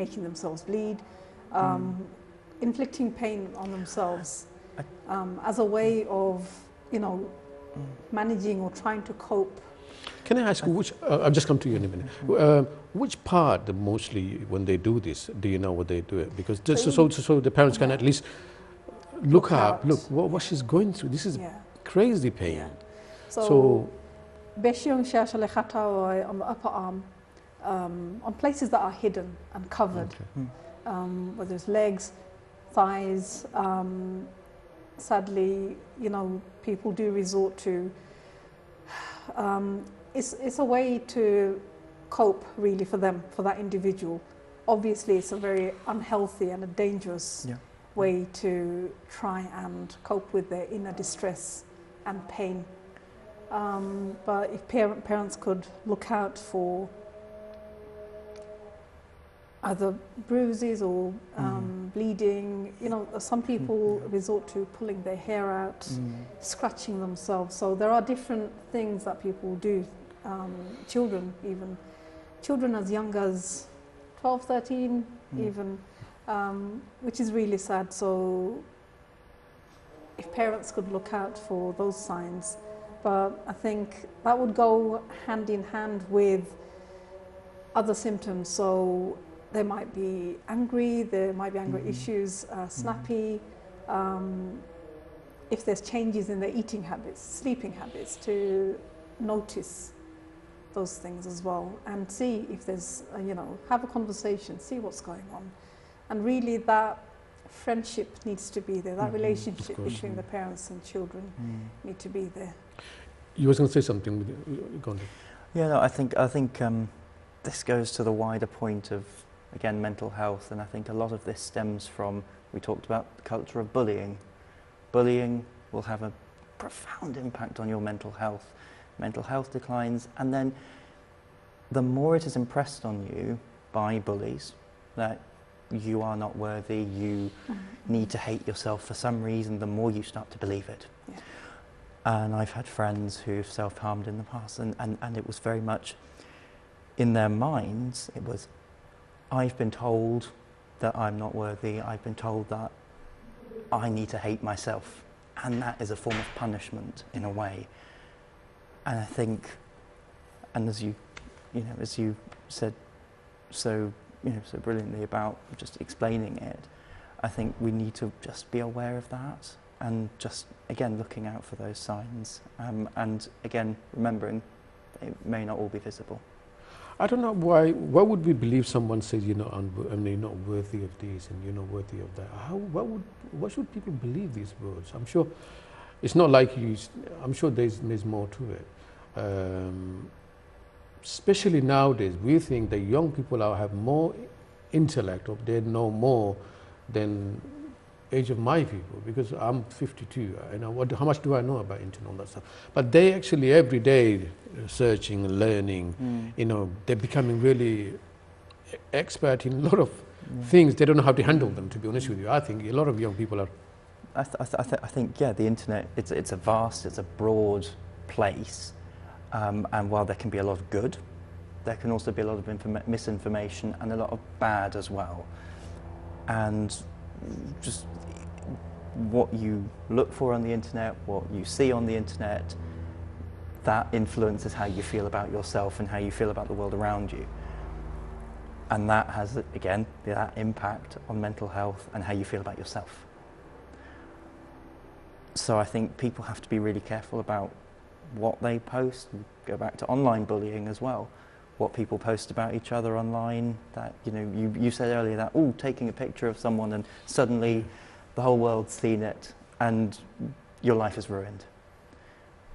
making themselves bleed, um, inflicting pain on themselves um, as a way of, you know, managing or trying to cope. Can I ask which, uh, I've just come to you in a minute, mm-hmm. uh, which part mostly when they do this, do you know what they do it? Because just so, so, so the parents yeah. can at least look, look up, look what, what, she's going through. This is yeah. crazy pain. Yeah. So, so on the upper arm, um, on places that are hidden and covered, okay. Hmm. um, whether it's legs, thighs, um, sadly, you know, people do resort to. Um, it's it's a way to cope, really, for them, for that individual. Obviously, it's a very unhealthy and a dangerous Yeah. way to try and cope with their inner distress and pain. Um, but if parent, parents could look out for either bruises or um, bleeding, you know, some people resort to pulling their hair out, scratching themselves. So there are different things that people do, um, children even, children as young as 12, 13 even, um, which is really sad. So if parents could look out for those signs, but I think that would go hand in hand with other symptoms. So they might be angry, there might be anger issues, uh, snappy. Um, if there's changes in their eating habits, sleeping habits, to notice those things as well and see if there's, uh, you know, have a conversation, see what's going on. And really, that friendship needs to be there. That Mhm, relationship course, between mm. the parents and children need to be there. You were going to say something. With, uh, go on. Yeah, no, I think I think um, this goes to the wider point of again mental health, and I think a lot of this stems from we talked about the culture of bullying. Bullying will have a profound impact on your mental health. Mental health declines, and then the more it is impressed on you by bullies that you are not worthy, you mm-hmm. need to hate yourself for some reason, the more you start to believe it. Yeah. And I've had friends who've self harmed in the past, and, and, and it was very much in their minds, it was, I've been told that I'm not worthy, I've been told that I need to hate myself. And that is a form of punishment in a way. And I think, and as you, you know, as you said so, you know, so brilliantly about just explaining it, I think we need to just be aware of that and just again looking out for those signs um, and again remembering they may not all be visible. I don't know why. Why would we believe someone says you know, I mean, you're not worthy of this and you're not worthy of that? How? Why would? Why should people believe these words? I'm sure it's not like you. I'm sure there's there's more to it. Um, especially nowadays, we think that young people are, have more intellect or they know more than age of my people because I'm 52 you know what how much do I know about internet and all that stuff but they actually every day searching learning you know they're becoming really expert in a lot of Yeah. things they don't know how to handle them to be honest with you I think a lot of young people are I, th- I, th- I, th- I think, yeah, the internet, it's, it's a vast, it's a broad place. Um, and while there can be a lot of good, there can also be a lot of informa- misinformation and a lot of bad as well. And just what you look for on the internet, what you see on the internet, that influences how you feel about yourself and how you feel about the world around you. And that has, again, that impact on mental health and how you feel about yourself. So I think people have to be really careful about what they post. Go back to online bullying as well. What people post about each other online. That you know, you, you said earlier that oh, taking a picture of someone and suddenly the whole world's seen it and your life is ruined.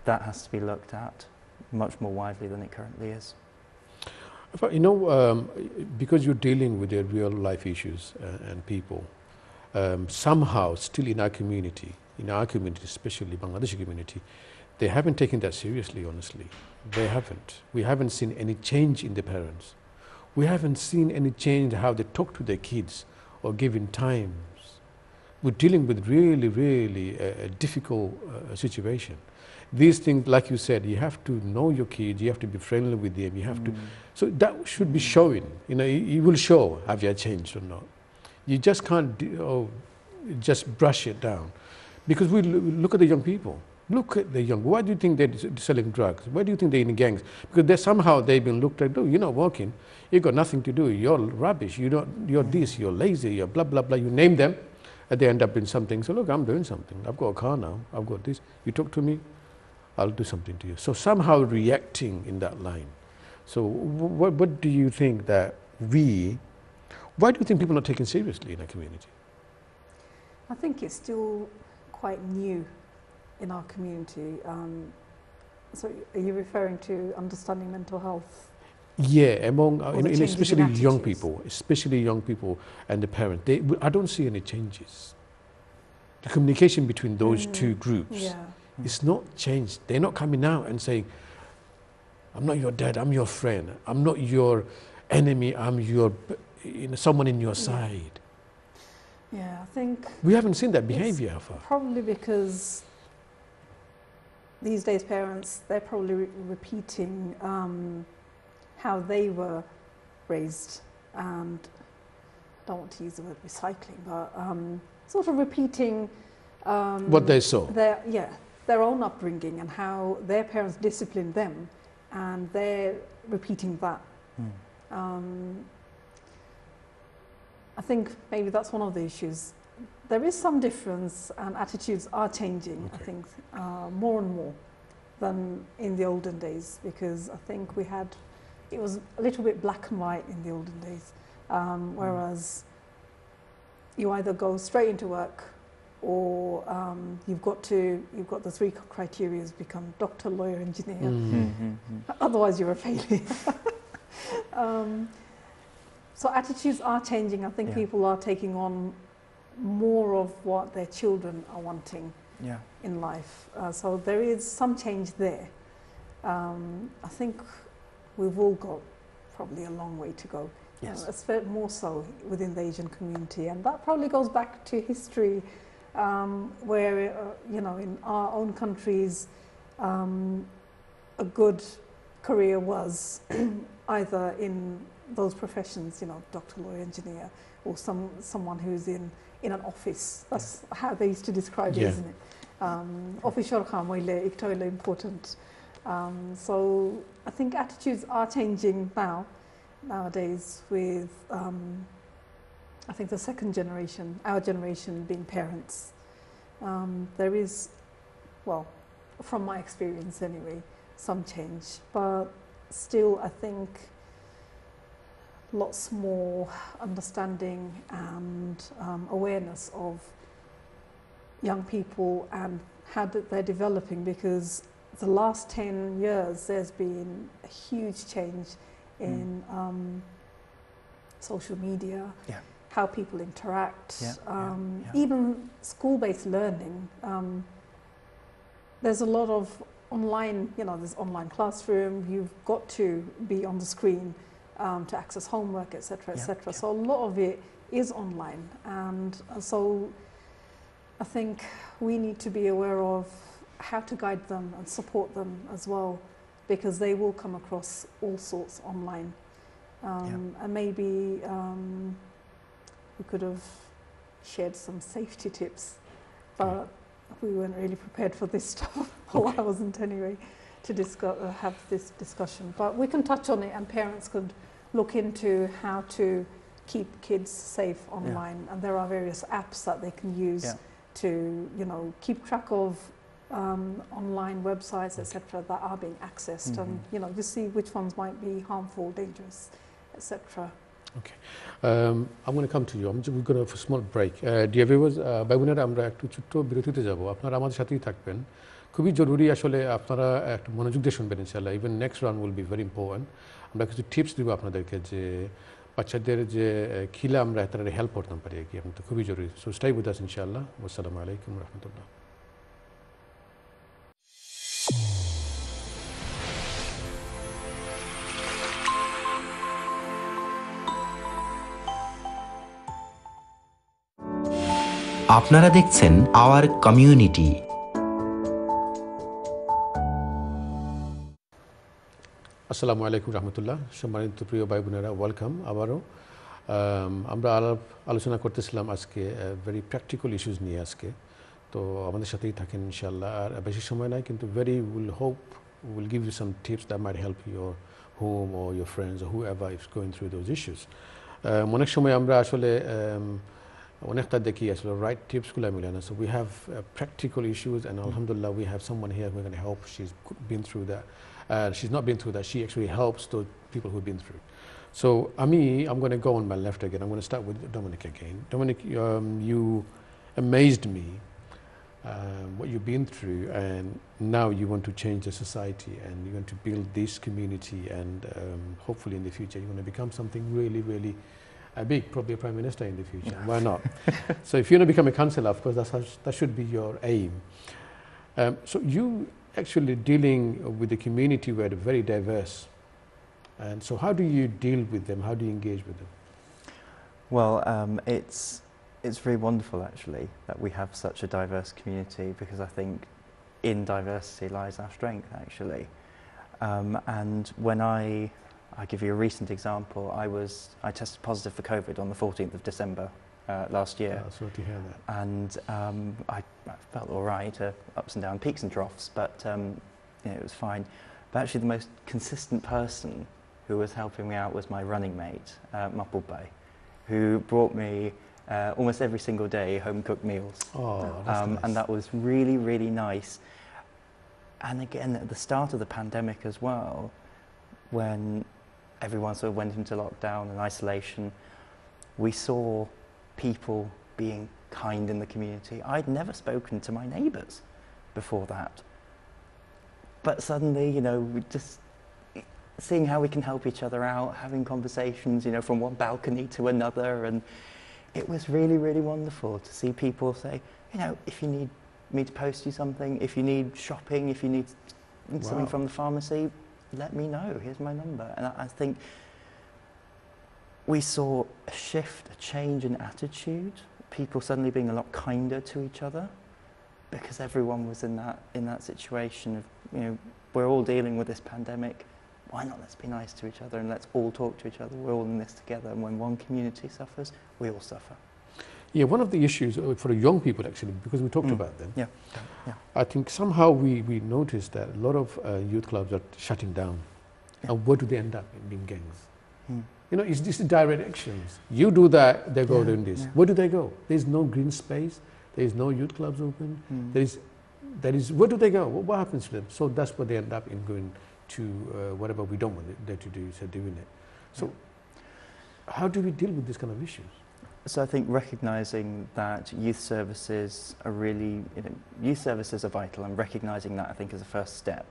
That has to be looked at much more widely than it currently is. You know, um, because you're dealing with the real life issues uh, and people, um, somehow still in our community, in our community, especially Bangladeshi community, they haven't taken that seriously, honestly. They haven't. We haven't seen any change in the parents. We haven't seen any change in how they talk to their kids or given times. We're dealing with really, really a, a difficult uh, situation. These things, like you said, you have to know your kids, you have to be friendly with them, you have to so that should be showing. You know, you, you will show have you changed or not. You just can't do, oh, just brush it down, because we lo- look at the young people. Look at the young. Why do you think they're selling drugs? Why do you think they're in gangs? Because they somehow they've been looked at. Oh, you're not working. You've got nothing to do. You're rubbish. You don't. You're this. You're lazy. You're blah blah blah. You name them, and they end up in something. So look, I'm doing something. I've got a car now. I've got this. You talk to me, I'll do something to you. So somehow reacting in that line. So what, what do you think that we, why do you think people are not taken seriously in our community? I think it's still quite new in our community. Um, so are you referring to understanding mental health? Yeah, among, uh, in, in changes in especially young people, especially young people and the parents, they, I don't see any changes. The communication between those Mm, two groups Yeah. it's not changed. They're not coming out and saying, I'm not your dad, I'm your friend. I'm not your enemy, I'm your, you know, someone in your side. Yeah, I think We haven't seen that behavior, probably because these days parents, they're probably re- repeating um, how they were raised and I don't want to use the word recycling, but um, sort of repeating um, What they saw. their yeah their own upbringing and how their parents disciplined them, and they're repeating that. Um, I think maybe that's one of the issues. There is some difference, and attitudes are changing. I think uh, more and more than in the olden days, because I think we had it was a little bit black and white in the olden days, um, whereas you either go straight into work or um, you've got to you've got the three criteria become doctor, lawyer, engineer. Mm. Mm-hmm. Otherwise, you're a failure. um, so attitudes are changing. I think Yeah. people are taking on more of what their children are wanting Yeah. in life. Uh, so there is some change there. Um, I think we've all got probably a long way to go. Yes. Uh, more so within the Asian community, and that probably goes back to history, um, where uh, you know in our own countries, um, a good career was either in those professions, you know, doctor, lawyer, engineer, or some someone who's in in an office. That's how they used to describe Yeah. it, isn't it? Um, official kamoile iktoile important. Um, so I think attitudes are changing now nowadays with um, I think the second generation, our generation being parents. Um, there is, well, from my experience anyway, some change, but still I think lots more understanding and um, awareness of young people and how that they're developing because the last 10 years there's been a huge change in um, social media, Yeah. how people interact, Yeah, um, yeah. even school-based learning. Um, there's a lot of online, you know, there's online classroom. You've got to be on the screen um, to access homework, etc., Yeah, etc. yeah. So a lot of it is online, and so I think we need to be aware of how to guide them and support them as well, because they will come across all sorts online, um, and maybe um, we could have shared some safety tips, but we weren't really prepared for this stuff. well, I wasn't anyway to discuss, uh, have this discussion. But we can touch on it, and parents could look into how to keep kids safe online. And there are various apps that they can use Yeah. to, you know, keep track of um, online websites, etc., that are being accessed, and Mhm. you know, to see which ones might be harmful, dangerous, etc. Um, I'm going to come to you. I'm just, we're going to have a small break. Uh, dear viewers, uh, ভাই বোনেরা আমরা একটু ছোট্ট বিরতিতে যাব আপনারা আমাদের সাথেই থাকবেন খুবই জরুরি আসলে আপনারা একটু মনোযোগ দিয়ে শুনবেন ইনশাল্লাহ even next round will be very important আমরা কিছু টিপস দিব আপনাদেরকে যে বাচ্চাদের যে খিলা আমরা তারা হেল্প করতাম পারি আর কি আপনার তো খুবই জরুরি। সো স্টাই বুঝ আস ইনশাল্লাহ আসসালামু আলাইকুম রহমতুল্লাহ। আপনারা দেখছেন আওয়ার কমিউনিটি আসসালামু আলাইকুম রহমতুল্লাহ। সম্মানিত প্রিয় ভাই বোনেরা ওয়েলকাম আবারও। আমরা আলাপ আলোচনা করতেছিলাম আজকে ভেরি প্র্যাকটিক্যাল ইস্যুস নিয়ে আজকে। তো আমাদের সাথেই থাকেন ইনশাল্লাহ আর বেশি সময় নাই, কিন্তু very will hope will give you some tips that might help your home or your friends who ever is going through those issues অনেক সময় আমরা আসলে অনেকটা দেখি আসলে রাইট টিপসগুলো মিলে না। So we have practical issues and আলহামদুলিল্লাহ we have someone here who can help she is been through that uh, she's not been through that. She actually helps those people who've been through. So, Ami, I'm going to go on my left again. I'm going to start with Dominic again. Dominic, um, you amazed me um, what you've been through, and now you want to change the society and you want to build this community, and um, hopefully in the future you want to become something really, really uh, big, probably a prime minister in the future. Why not? so, if you want to become a councillor, of course, that's, that should be your aim. Um, so you actually dealing with the community where they're very diverse. And so how do you deal with them? How do you engage with them? Well, um, it's it's really wonderful actually that we have such a diverse community because I think in diversity lies our strength actually. Um, and when I I give you a recent example, I was I tested positive for COVID on the 14th of December uh, last year. Uh, sorry to hear that. and um, I, I felt all right, uh, ups and downs, peaks and troughs, but um, you know, it was fine. But actually, the most consistent person who was helping me out was my running mate, uh, Bay, who brought me uh, almost every single day home cooked meals. Oh, Um, nice. And that was really, really nice. And again, at the start of the pandemic as well, when everyone sort of went into lockdown and isolation, we saw people being kind in the community. I'd never spoken to my neighbours before that. But suddenly, you know, just seeing how we can help each other out, having conversations, you know, from one balcony to another. And it was really, really wonderful to see people say, you know, if you need me to post you something, if you need shopping, if you need something Wow. from the pharmacy, let me know. Here's my number. And I, I think we saw a shift, a change in attitude, people suddenly being a lot kinder to each other because everyone was in that, in that situation of, you know, we're all dealing with this pandemic. Why not let's be nice to each other and let's all talk to each other. We're all in this together. And when one community suffers, we all suffer. Yeah, one of the issues uh, for the young people actually, because we talked Mm. about them, Yeah. Yeah. I think somehow we, we noticed that a lot of uh, youth clubs are shutting down. Yeah. And where do they end up? In being gangs. Mm. You know, it's just direct actions. You do that, they go Yeah, doing this. yeah. Where do they go? There's no green space. There is no youth clubs open. Mm. There is, there is. Where do they go? What, what happens to them? So that's where they end up in going to uh, whatever we don't want them to do. So doing it. So, how do we deal with this kind of issues? So I think recognising that youth services are really, you know, youth services are vital and recognising that I think is a first step.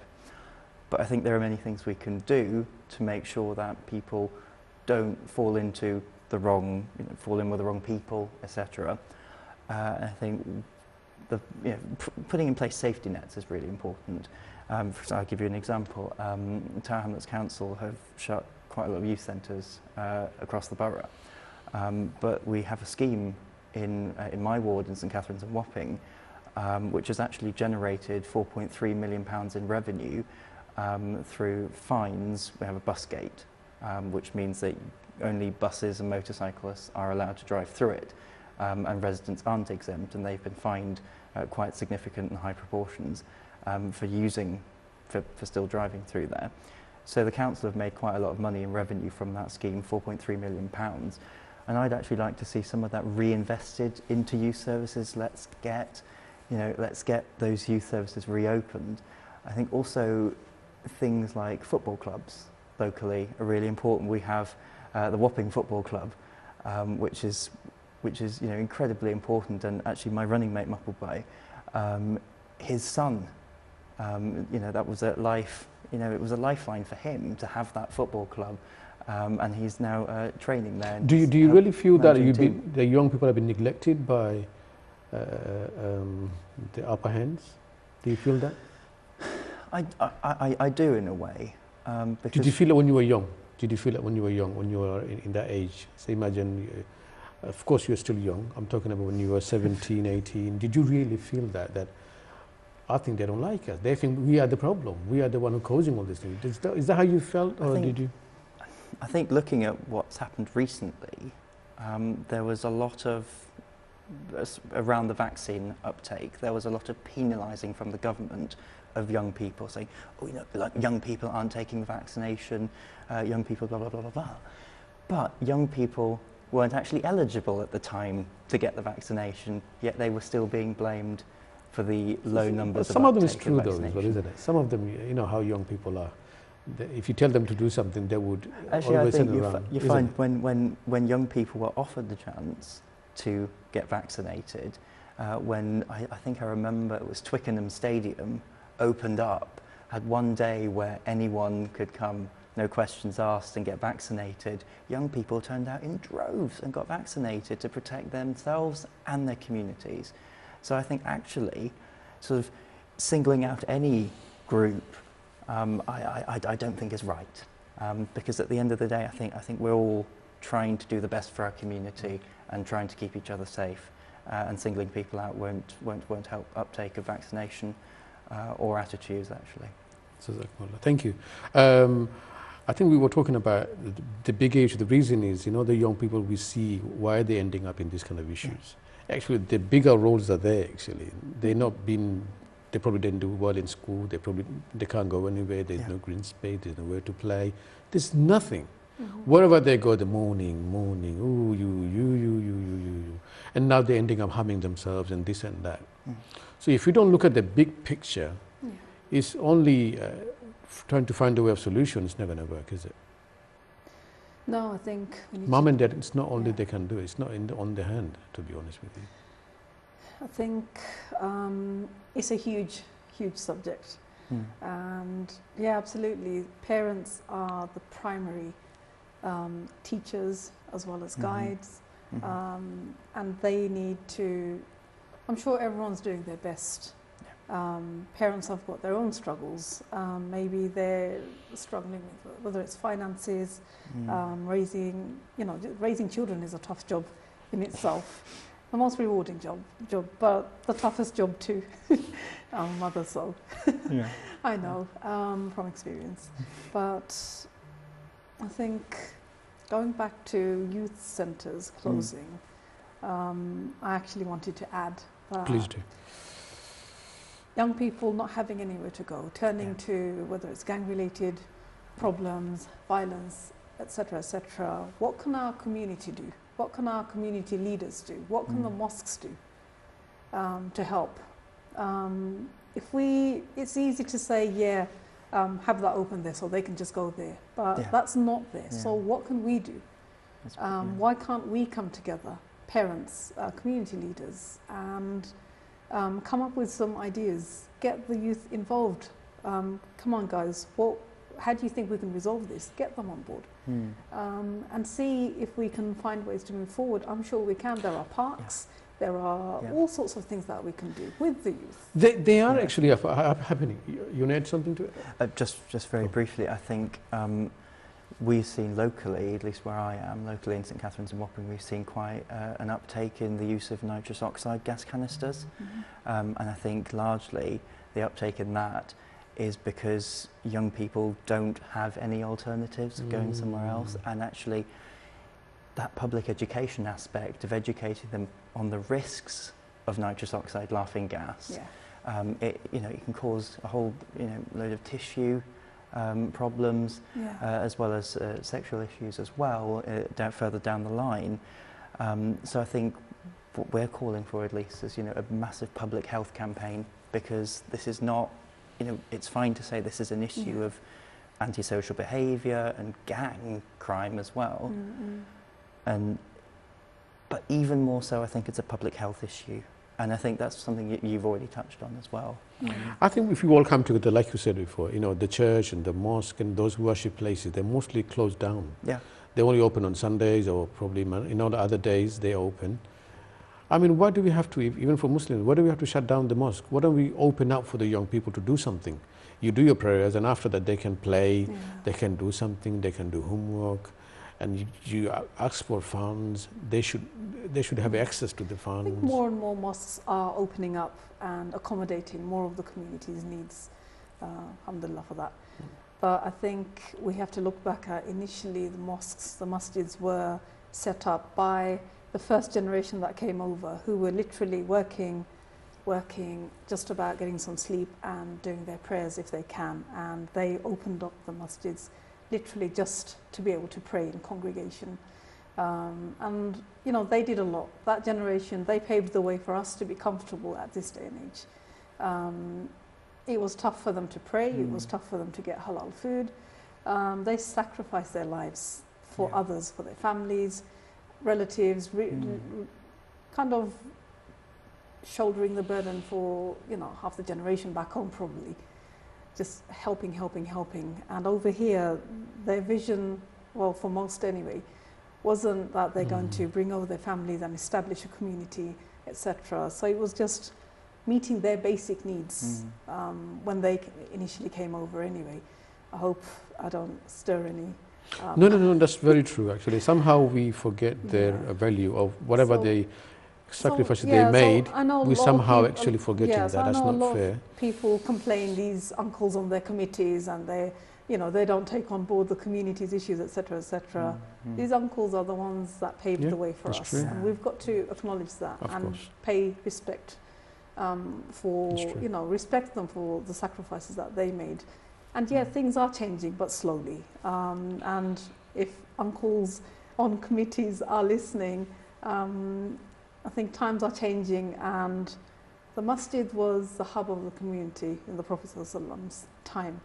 But I think there are many things we can do to make sure that people don't fall into the wrong, you know, fall in with the wrong people, etc. Uh, I think the, you know, putting in place safety nets is really important. Um, for, I'll give you an example. Um, Tower Hamlets Council have shut quite a lot of youth centres uh, across the borough. Um, but we have a scheme in, uh, in my ward in St Katharine's and Wapping, um, which has actually generated 4.3 million pounds in revenue um, through fines. We have a bus gate, um, which means that only buses and motorcyclists are allowed to drive through it, um, and residents aren't exempt, and they've been fined uh, quite significant and high proportions um, for using, for, for still driving through there. So the council have made quite a lot of money in revenue from that scheme, 4.3 million pounds. And I'd actually like to see some of that reinvested into youth services. Let's get, you know, let's get those youth services reopened. I think also things like football clubs locally are really important. We have uh, the Wapping Football Club, um, which is, which is you know incredibly important. And actually, my running mate Muckleby, um, his son, um, you know, that was a life, you know, it was a lifeline for him to have that football club. Um, and he's now uh, training there. Do you, do you really feel that you've team. been, the young people have been neglected by uh, um, the upper hands? Do you feel that? I, I, I, I do in a way. Um, Did you feel it when you were young? Did you feel it when you were young, when you were in, in that age? So imagine, uh, of course, you're still young. I'm talking about when you were 17, 18. Did you really feel that? That I think they don't like us. They think we are the problem. We are the one who causing all these things. Is that, is that how you felt, I or think- did you? I think looking at what's happened recently, um, there was a lot of around the vaccine uptake. There was a lot of penalising from the government of young people, saying, "Oh, you know, like young people aren't taking the vaccination. Uh, young people, blah blah blah blah blah." But young people weren't actually eligible at the time to get the vaccination, yet they were still being blamed for the low numbers. Some of them is true, though, as well, isn't it? Some of them, you know how young people are. If you tell them to do something, they would Actually, I always think turn you, around. you find it? when, when, when young people were offered the chance to get vaccinated, uh, when I, I think I remember it was Twickenham Stadium opened up, had one day where anyone could come, no questions asked, and get vaccinated. Young people turned out in droves and got vaccinated to protect themselves and their communities. So I think actually, sort of singling out any group um, I, I, I- don't think is right. Um, because at the end of the day, I think, I think we're all trying to do the best for our community and trying to keep each other safe. Uh, and singling people out won't, won't, won't help uptake of vaccination uh, or attitudes, actually. So, Thank you. Um, I think we were talking about the, the big issue. The reason is, you know, the young people we see, why are they ending up in these kind of issues? Actually, the bigger roles are there, actually. They're not being, they probably didn't do well in school. They probably, they can't go anywhere. There's Yeah. no green space. There's nowhere to play. There's nothing. Wherever they go, the moaning, moaning, ooh, you, you, you, you, you, you, you. And now they're ending up harming themselves and this and that. Mm. So if you don't look at the big picture, Yeah. it's only uh, trying to find a way of solution. It's never going to work, is it? No, I think Mom and dad, it's not only Yeah. they can do it, it's not in the, on their hand, to be honest with you. I think um, it's a huge, huge subject. Mm. And yeah, absolutely. Parents are the primary um, teachers as well as Mhm. guides, Mhm. um, and they need to. I'm sure everyone's doing their best. Um, parents have got their own struggles. Um, maybe they're struggling with whether it's finances, Mm. um, raising. You know, raising children is a tough job in itself. The most rewarding job, job, but the toughest job too. I'm a mother, so yeah. I know um, from experience, but I think going back to youth centres closing, um, I actually wanted to add that Please do. young people not having anywhere to go, turning Yeah. to whether it's gang-related problems, violence, etc., etc. What can our community do? What can our community leaders do? What can the Mm. mosques do um, to help? Um, if we, it's easy to say, yeah, um, have that open there so they can just go there, but Yeah. that's not there. So what can we do? Um, yeah. Why can't we come together, parents, uh, community leaders, and um, come up with some ideas, get the youth involved? Um, come on, guys, what, how do you think we can resolve this? Get them on board Mm. um, and see if we can find ways to move forward. I'm sure we can. There are parks, there are Yeah. all sorts of things that we can do with the youth. They, they are Yeah. actually hap- hap- happening. You, you want add something to it? Uh, just, just very Cool. briefly, I think um, we've seen locally, at least where I am, locally in St Katharine's and Wapping, we've seen quite uh, an uptake in the use of nitrous oxide gas canisters. Um, and I think largely the uptake in that is because young people don't have any alternatives of going somewhere else. Mm. And actually, that public education aspect of educating them on the risks of nitrous oxide laughing gas Yeah. um, it, you know, it can cause a whole you know, load of tissue um, problems Yeah. uh, as well as uh, sexual issues as well uh, down, further down the line. Um, so I think what we're calling for at least is you know, a massive public health campaign because this is not, you know, it's fine to say this is an issue Yeah. of antisocial behaviour and gang crime as well. Mm, And, but even more so, I think it's a public health issue. And I think that's something you, you've already touched on as well. mm. Um, I think if you all come together, like you said before, you know, the church and the mosque and those worship places, they're mostly closed down. Yeah. They only open on Sundays or probably, you know, the other days they open. I mean, why do we have to, even for Muslims, why do we have to shut down the mosque? Why don't we open up for the young people to do something? You do your prayers and after that they can play, Yeah. they can do something, they can do homework, and you, you ask for funds. They should, they should have access to the funds. I think more and more mosques are opening up and accommodating more of the community's needs. Uh, alhamdulillah for that. But I think we have to look back at initially the mosques, the masjids were set up by the first generation that came over who were literally working working just about getting some sleep and doing their prayers if they can and they opened up the masjids literally just to be able to pray in congregation um, and you know they did a lot that generation they paved the way for us to be comfortable at this day and age um, it was tough for them to pray it was Mm. tough for them to get halal food um, they sacrificed their lives for Yeah. others for their families relatives re- Mm. kind of shouldering the burden for you know half the generation back home probably just helping helping helping and over here their vision well for most anyway wasn't that they're going to Mm. bring over their families and establish a community etc so it was just meeting their basic needs Mm. um, when they initially came over anyway i hope i don't stir any um, No, no, no, that's very true actually. Somehow we forget their Yeah. value of whatever So- they so, sacrifices yeah, so they made. I we somehow peop- actually forgetting yeah, so that. That's not fair. people complain these uncles on their committees and they you know they don't take on board the community's issues etc etc Mm, mm. these uncles are the ones that paved Yeah, the way for us true. and we've got to acknowledge that Of and course. pay respect um, for you know respect them for the sacrifices that they made and yeah things are changing but slowly um, and if uncles on committees are listening um, I think times are changing and the masjid was the hub of the community in the Prophet's time.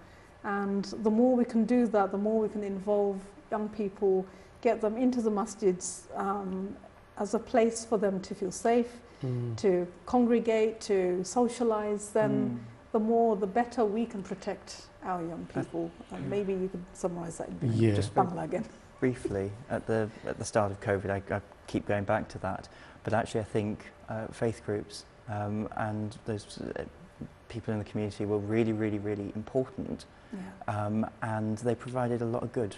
And the more we can do that, the more we can involve young people get them into the masjids um, as a place for them to feel safe, Mm. to congregate, to socialize, then Mm. the more, the better we can protect our young Uh, people. And maybe you could summarize that in Yeah. just Bangla again. briefly at the at the start of COVID, I, I keep going back to that. But actually, I think uh, faith groups um, and those uh, people in the community were really, really, really important, Yeah. um, and they provided a lot of good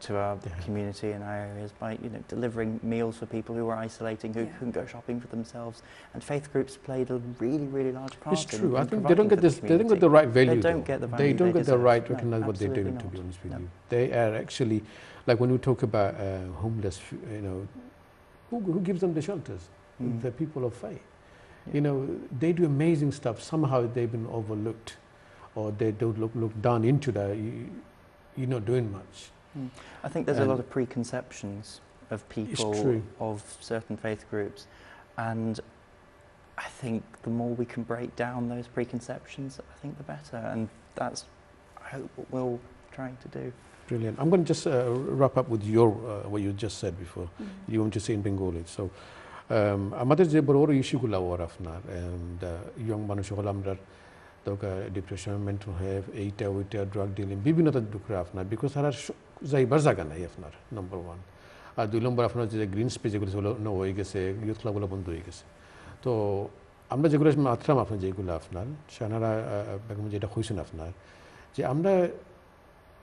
to our Yeah. community and our areas by you know delivering meals for people who were isolating, who Yeah. couldn't go shopping for themselves. And faith groups played a really, really large part. It's in- true. I think they don't get this. the They don't get the right value. they don't though. get the They don't they get the right to No, recognize what they're doing. absolutely To be not. honest with No. you, they are actually like when we talk about uh, homeless. You know, who, who gives them the shelters? Mm. The people of faith. Yeah. You know, they do amazing stuff. Somehow they've been overlooked, or they don't look look down into that. You, you're not doing much. I think there's a lot of preconceptions of people of certain faith groups, and I think the more we can break down those preconceptions, I think the better, and that's I hope what we're all trying to do. Brilliant. I'm going to just uh, wrap up with your uh, what you just said before. Mm -hmm. You want to say in Bengali. So um, আমাদের যে বড় বড় ইস্যুগুলো ওর আপনার and young মানুষ হল আমরা দরকার depression mental health এইটা ওইটা ড্রাগ ডিলিং বিভিন্ন দুঃখে আপনার বিকজ তারা যাইবার জায়গা নাই আপনার নম্বর ওয়ান আর দুই নম্বর আপনার যে গ্রিন স্পেস যেগুলো ন হয়ে গেছে ইউথ ক্লাবগুলো বন্ধ হয়ে গেছে তো আমরা যেগুলো মাত্রাম আপনার যেগুলো আপনার সেনারা যেটা হয়েছেন আপনার যে আমরা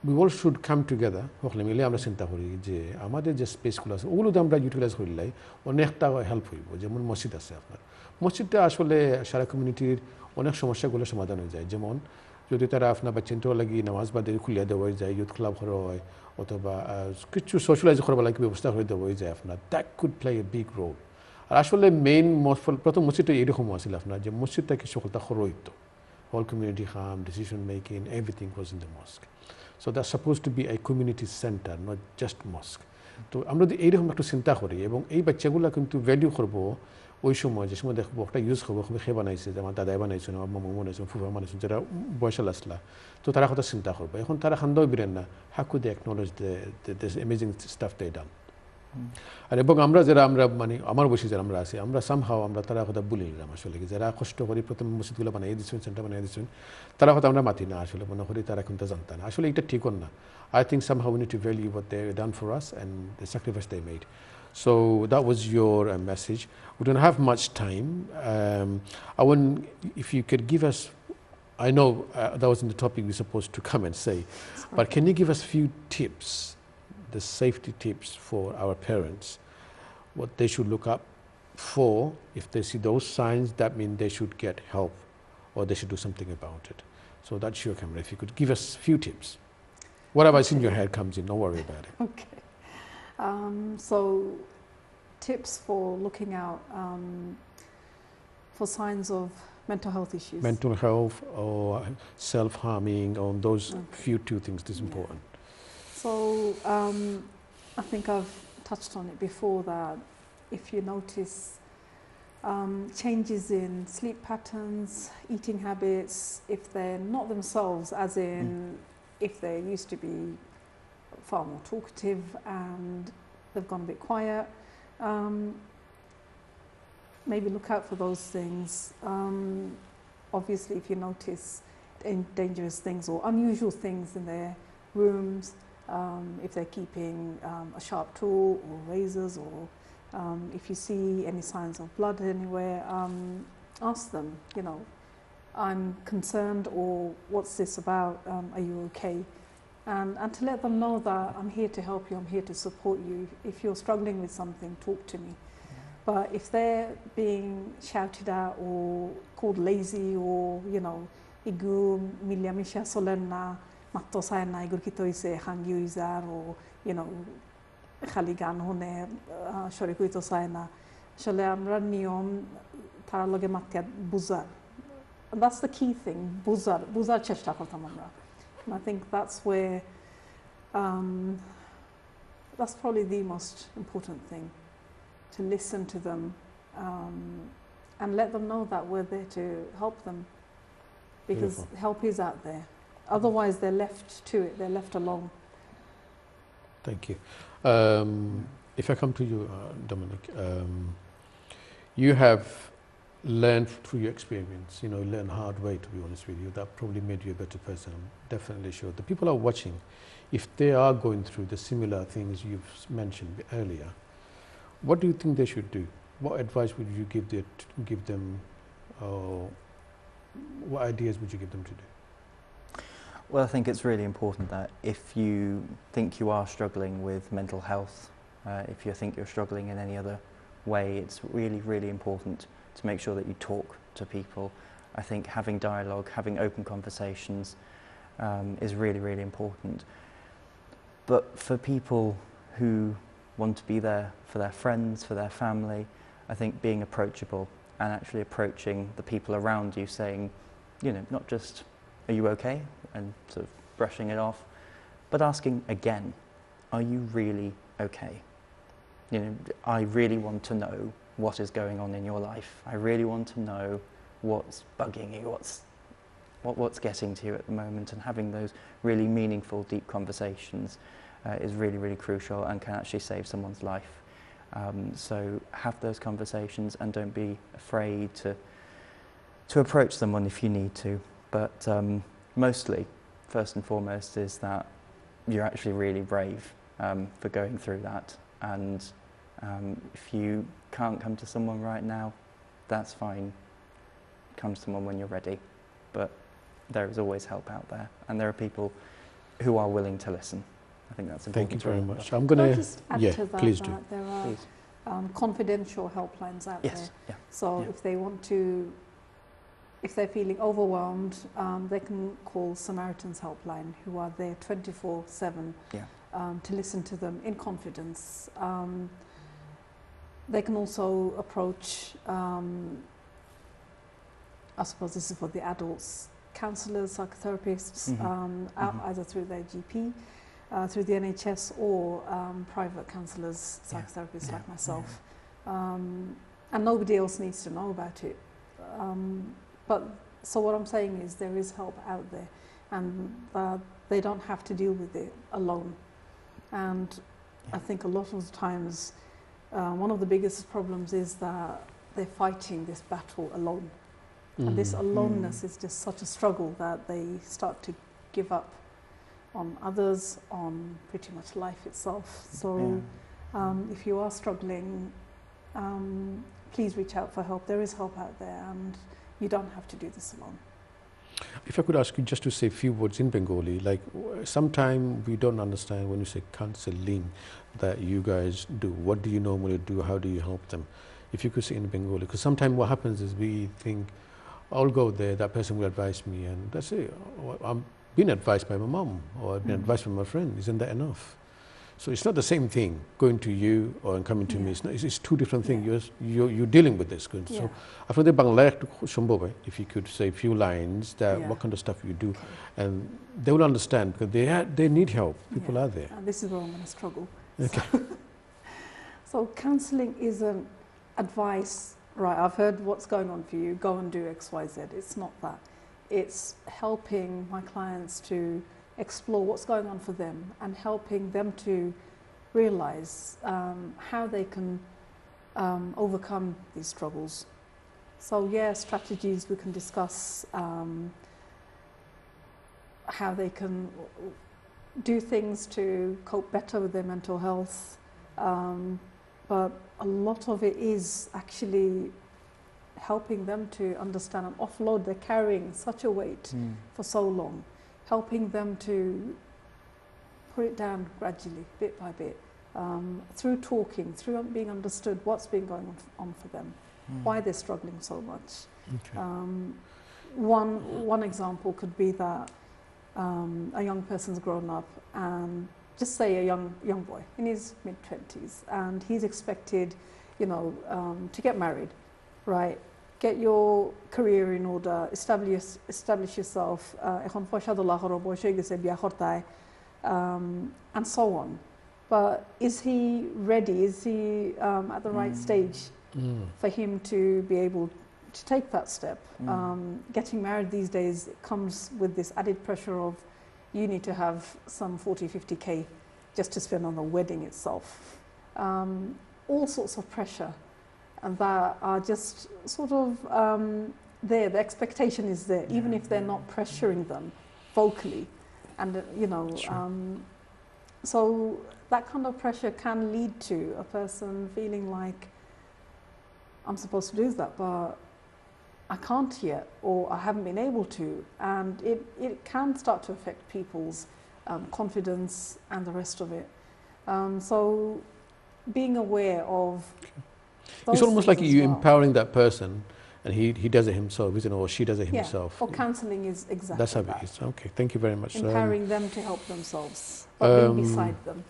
we all should come together সকলে মিলে আমরা চিন্তা করি যে আমাদের যে স্পেসগুলো আছে ওগুলো যদি আমরা ইউটিলাইজ করলে অনেকটা হেল্প হইব। যেমন মসজিদ আছে আপনার। মসজিদটা আসলে সারা কমিউনিটির অনেক সমস্যাগুলো সমাধান হয়ে যায়। যেমন যদি তারা আপনার বা চিন্তা লাগি নামাজ বাদে খুলিয়া দেওয়া যায় ইউথ ক্লাব করা হয় অথবা কিছু সোশ্যালাইজ করার লাগে ব্যবস্থা করে দেওয়া যায় আপনার। That could play a big role আর আসলে মেইন প্রথম মসজিদটা এরকম আছিল আপনার যে মসজিদটাকে সকলটা খর হইতো। Whole community harm, decision making, everything was in the mosque. So that suppose to be I community centre not just mosque তো আমরা যদি এইরকম একটু চিন্তা করি এবং এই বাচ্চাগুলো কিন্তু ভ্যালিউ করব, ওই সময় যে সময় দেখব একটা ইউজ করব খেয়ে বানাইছে, যে আমার দাদাই বানাইছে, আমার মামু বানাইছেন ফুফা বানাইছেন যারা বয়সাল আসলা তো তারা কথা চিন্তা করব। এখন তারা খান্দাও বিরেন না। হাকু they acknowledge this amazing stuff they done আর এবং আমরা যারা আমরা মানে আমার বয়সী যারা আমরা আছি আমরা সামহাও আমরা তারা কথা বলে নিলাম আসলে কি যারা কষ্ট করে প্রথম মসজিদগুলো বানিয়ে দিচ্ছেন সেন্টার বানিয়ে দিচ্ছেন তারা কথা আমরা মাতি না আসলে মনে করি তারা কিন্তু জানতা না আসলে এটা ঠিক না I think somehow we need to value what they done for us and the sacrifice they made so that was your uh, message we don't have much time um, I want if you could give us I know uh, that wasn't the topic we were supposed to come and say but can you give us a few tips the safety tips for our parents, what they should look up for if they see those signs, that means they should get help or they should do something about it. So that's your camera. If you could give us a few tips. whatever Whatever's in your head comes in, don't worry about it. Okay. Um, so, tips for looking out um, for signs of mental health issues. Mental health or self-harming, on those Okay. few two things is Yeah. So, um, I think I've touched on it before that if you notice um, changes in sleep patterns, eating habits, if they're not themselves, as in if they used to be far more talkative and they've gone a bit quiet, um, maybe look out for those things. Um, obviously, if you notice dangerous things or unusual things in their rooms, um, if they're keeping um, a sharp tool or razors, or um, if you see any signs of blood anywhere, um, ask them, you know, I'm concerned, or what's this about? Um, are you okay? And, and to let them know that I'm here to help you, I'm here to support you. If you're struggling with something, talk to me. But if they're being shouted at or called lazy or, you know, igu milyamisha solenna, matto saena igur kitoise hangi uizar or, you know, খালি গান শুনে শরিক হইতে চায় না আসলে আমরা নিয়ম তার লগে মাতিয়া বুঝার that's the key thing বুঝার বুঝার চেষ্টা করতাম আমরা and I think that's where um, that's probably the most important thing to listen to them um, and let them know that we're there to help them because Beautiful. help is out there otherwise they're left to it they're left alone Thank you. Um, if I come to you, uh, Dominic, um, you have learned through your experience, you know, learn hard way, to be honest with you. That probably made you a better person. I'm definitely sure. The people are watching, if they are going through the similar things you've mentioned earlier, what do you think they should do? What advice would you give, give them, what ideas would you give them to do? Well, I think it's really important that if you think you are struggling with mental health, uh, if you think you're struggling in any other way, it's really, really important to make sure that you talk to people. I think having dialogue, having open conversations um, is really, really important. But for people who want to be there for their friends, for their family, I think being approachable and actually approaching the people around you saying, you know, not just, are you okay? And sort of brushing it off, but asking again, are you really okay? You know, I really want to know what is going on in your life. I really want to know what's bugging you, what's, what, what's getting to you at the moment, and having those really meaningful, deep conversations uh, is really, really crucial and can actually save someone's life. Um, so have those conversations and don't be afraid to to approach someone if you need to. But um, mostly, first and foremost, is that you're actually really brave um, for going through that. And um, if you can't come to someone right now, that's fine. Come to someone when you're ready. But there is always help out there, and there are people who are willing to listen. I think that's important. Thank you very much. I'm going to, just add yeah, to that, please do. there are Please. um, confidential helplines out there. Yes. Yeah. So Yeah. if they want to, if they're feeling overwhelmed, um, they can call Samaritans Helpline, who are there 24/7 Yeah. um, to listen to them in confidence. Um, they can also approach, um, I suppose this is for the adults, counsellors, psychotherapists, Mhm. um, out Mhm. either through their GP, uh, through the NHS, or um, private counsellors, psychotherapists Yeah. like myself. Um, and nobody else needs to know about it. Um, but so what I'm saying is there is help out there, and uh, they don't have to deal with it alone. And I think a lot of the times, uh, one of the biggest problems is that they're fighting this battle alone. And this Mm. aloneness is just such a struggle that they start to give up on others, on pretty much life itself. So Yeah. um, if you are struggling, um, please reach out for help. There is help out there, and you don't have to do this alone. If I could ask you just to say a few words in Bengali, like sometimes we don't understand when you say counseling that you guys do. What do you normally do? How do you help them? If you could say in Bengali, because sometimes what happens is we think, I'll go there, that person will advise me, and that's it. I'm being advised by my mom, or I've been Mm. advised by my friend. Isn't that enough? So it's not the same thing going to you or coming to yeah. me. It's, not, it's, it's, two different things. Yeah. You're, you're, dealing with this. Yeah. So after the Bangladesh to Zimbabwe, if you could say a few lines that yeah. what kind of stuff you do, and they will understand because they, they need help. People are there. And this is where I'm going to struggle. Okay. So, so counseling isn't advice, right? I've heard what's going on for you. Go and do X, Y, Z. It's not that. It's helping my clients to explore what's going on for them and helping them to realize um, how they can um, overcome these struggles. So, yeah, strategies we can discuss um, how they can do things to cope better with their mental health. Um, but a lot of it is actually helping them to understand and offload. They're carrying such a weight Mm. for so long, helping them to put it down gradually, bit by bit, um, through talking, through being understood what's been going on, for them, Mm. why they're struggling so much. okay. Um, one, one example could be that um, a young person's grown up and just say a young, young boy in his mid 20s and he's expected, you know, um, to get married, right? get your career in order, establish, establish yourself, uh, um, and so on. But is he ready? Is he um, at the right mm. stage mm. for him to be able to take that step? Mm. Um, getting married these days comes with this added pressure of you need to have some 40, 50k just to spend on the wedding itself. Um, all sorts of pressure that are just sort of um, there. The expectation is there, even if they're not pressuring them vocally, and uh, you know. Sure. Um, so that kind of pressure can lead to a person feeling like I'm supposed to do that, but I can't yet, or I haven't been able to, and it, it can start to affect people's um, confidence and the rest of it. Um, so being aware of It's almost like you well. empowering that person, and he, he does it himself, isn't it? Or she does it Yeah, himself. Or counselling is exactly That's how that. it is. Okay, thank you very much. Um, Empowering them to help themselves, but um, being beside them.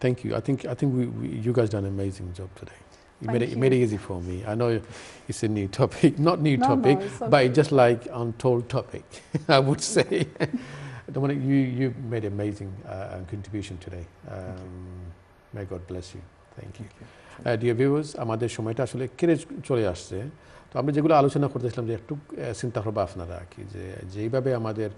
Thank you. I think I think we, we you guys done an amazing job today. You made it, you made it easy for me. I know it's a new topic, not new No, no, topic, but okay. it's just like untold topic. I would say. Dominic, you you made amazing uh, contribution today. Um, may God bless you. Thank you. Dear viewers আমাদের সময়টা আসলে কেড়ে চলে আসছে। তো আমরা যেগুলো আলোচনা করতেছিলাম যে একটু চিন্তা করব আপনারা আর কি, যে যেইভাবে আমাদের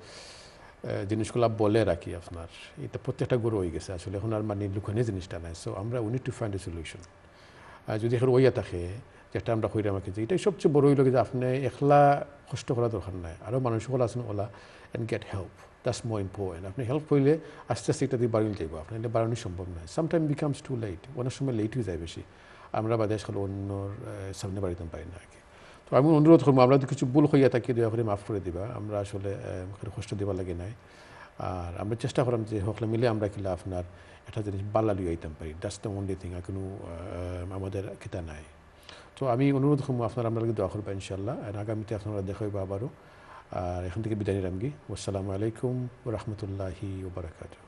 জিনিসগুলো বলে রাখি আপনার, এটা প্রত্যেকটা গরু হয়ে গেছে, আসলে এখন আর মানে লুকানি জিনিসটা নাই। সো আমরা উনি টু ফাইন্ড এ সলিউশন যদি এখন ওইয়া থাকে, যেটা আমরা কইরা আমাকে, যে এটাই সবচেয়ে বড় হইল যে আপনি একলা কষ্ট করা দরকার নাই। আরও মানুষ সকল আছেন OLA and get help that's more important আপনি হেল্প করলে আস্তে আস্তে এটা দিয়ে বাড়িয়ে যাইব আপনার এটা বাড়ানো সম্ভব নয়। সামটাইম বিকামস টু লেট অনেক সময় লেট হয়ে যায় বেশি। আমরা বাদে আসলে অন্যর সামনে বাড়িতে পারি না আর তো আমি অনুরোধ করব আমরা কিছু ভুল হইয়া থাকি দয়া করে মাফ করে দিবা। আমরা আসলে কষ্ট দিবার লাগে নাই। আর আমরা চেষ্টা করলাম যে সকলে মিলে আমরা কিলা আপনার একটা জিনিস বাল্লা লিয়ে আইতাম পারি। That's the only thing ah, আমাদের কিতা নাই। তো আমি অনুরোধ করব আপনারা আমরা দোয়া করব ইনশাল্লাহ আর আগামীতে আপনারা দেখা হইব আবারও। আর এখান থেকে বিদায় নিলাম গি আসসালামু আলাইকুম রহমতুল্লাহি ওবরাকাতু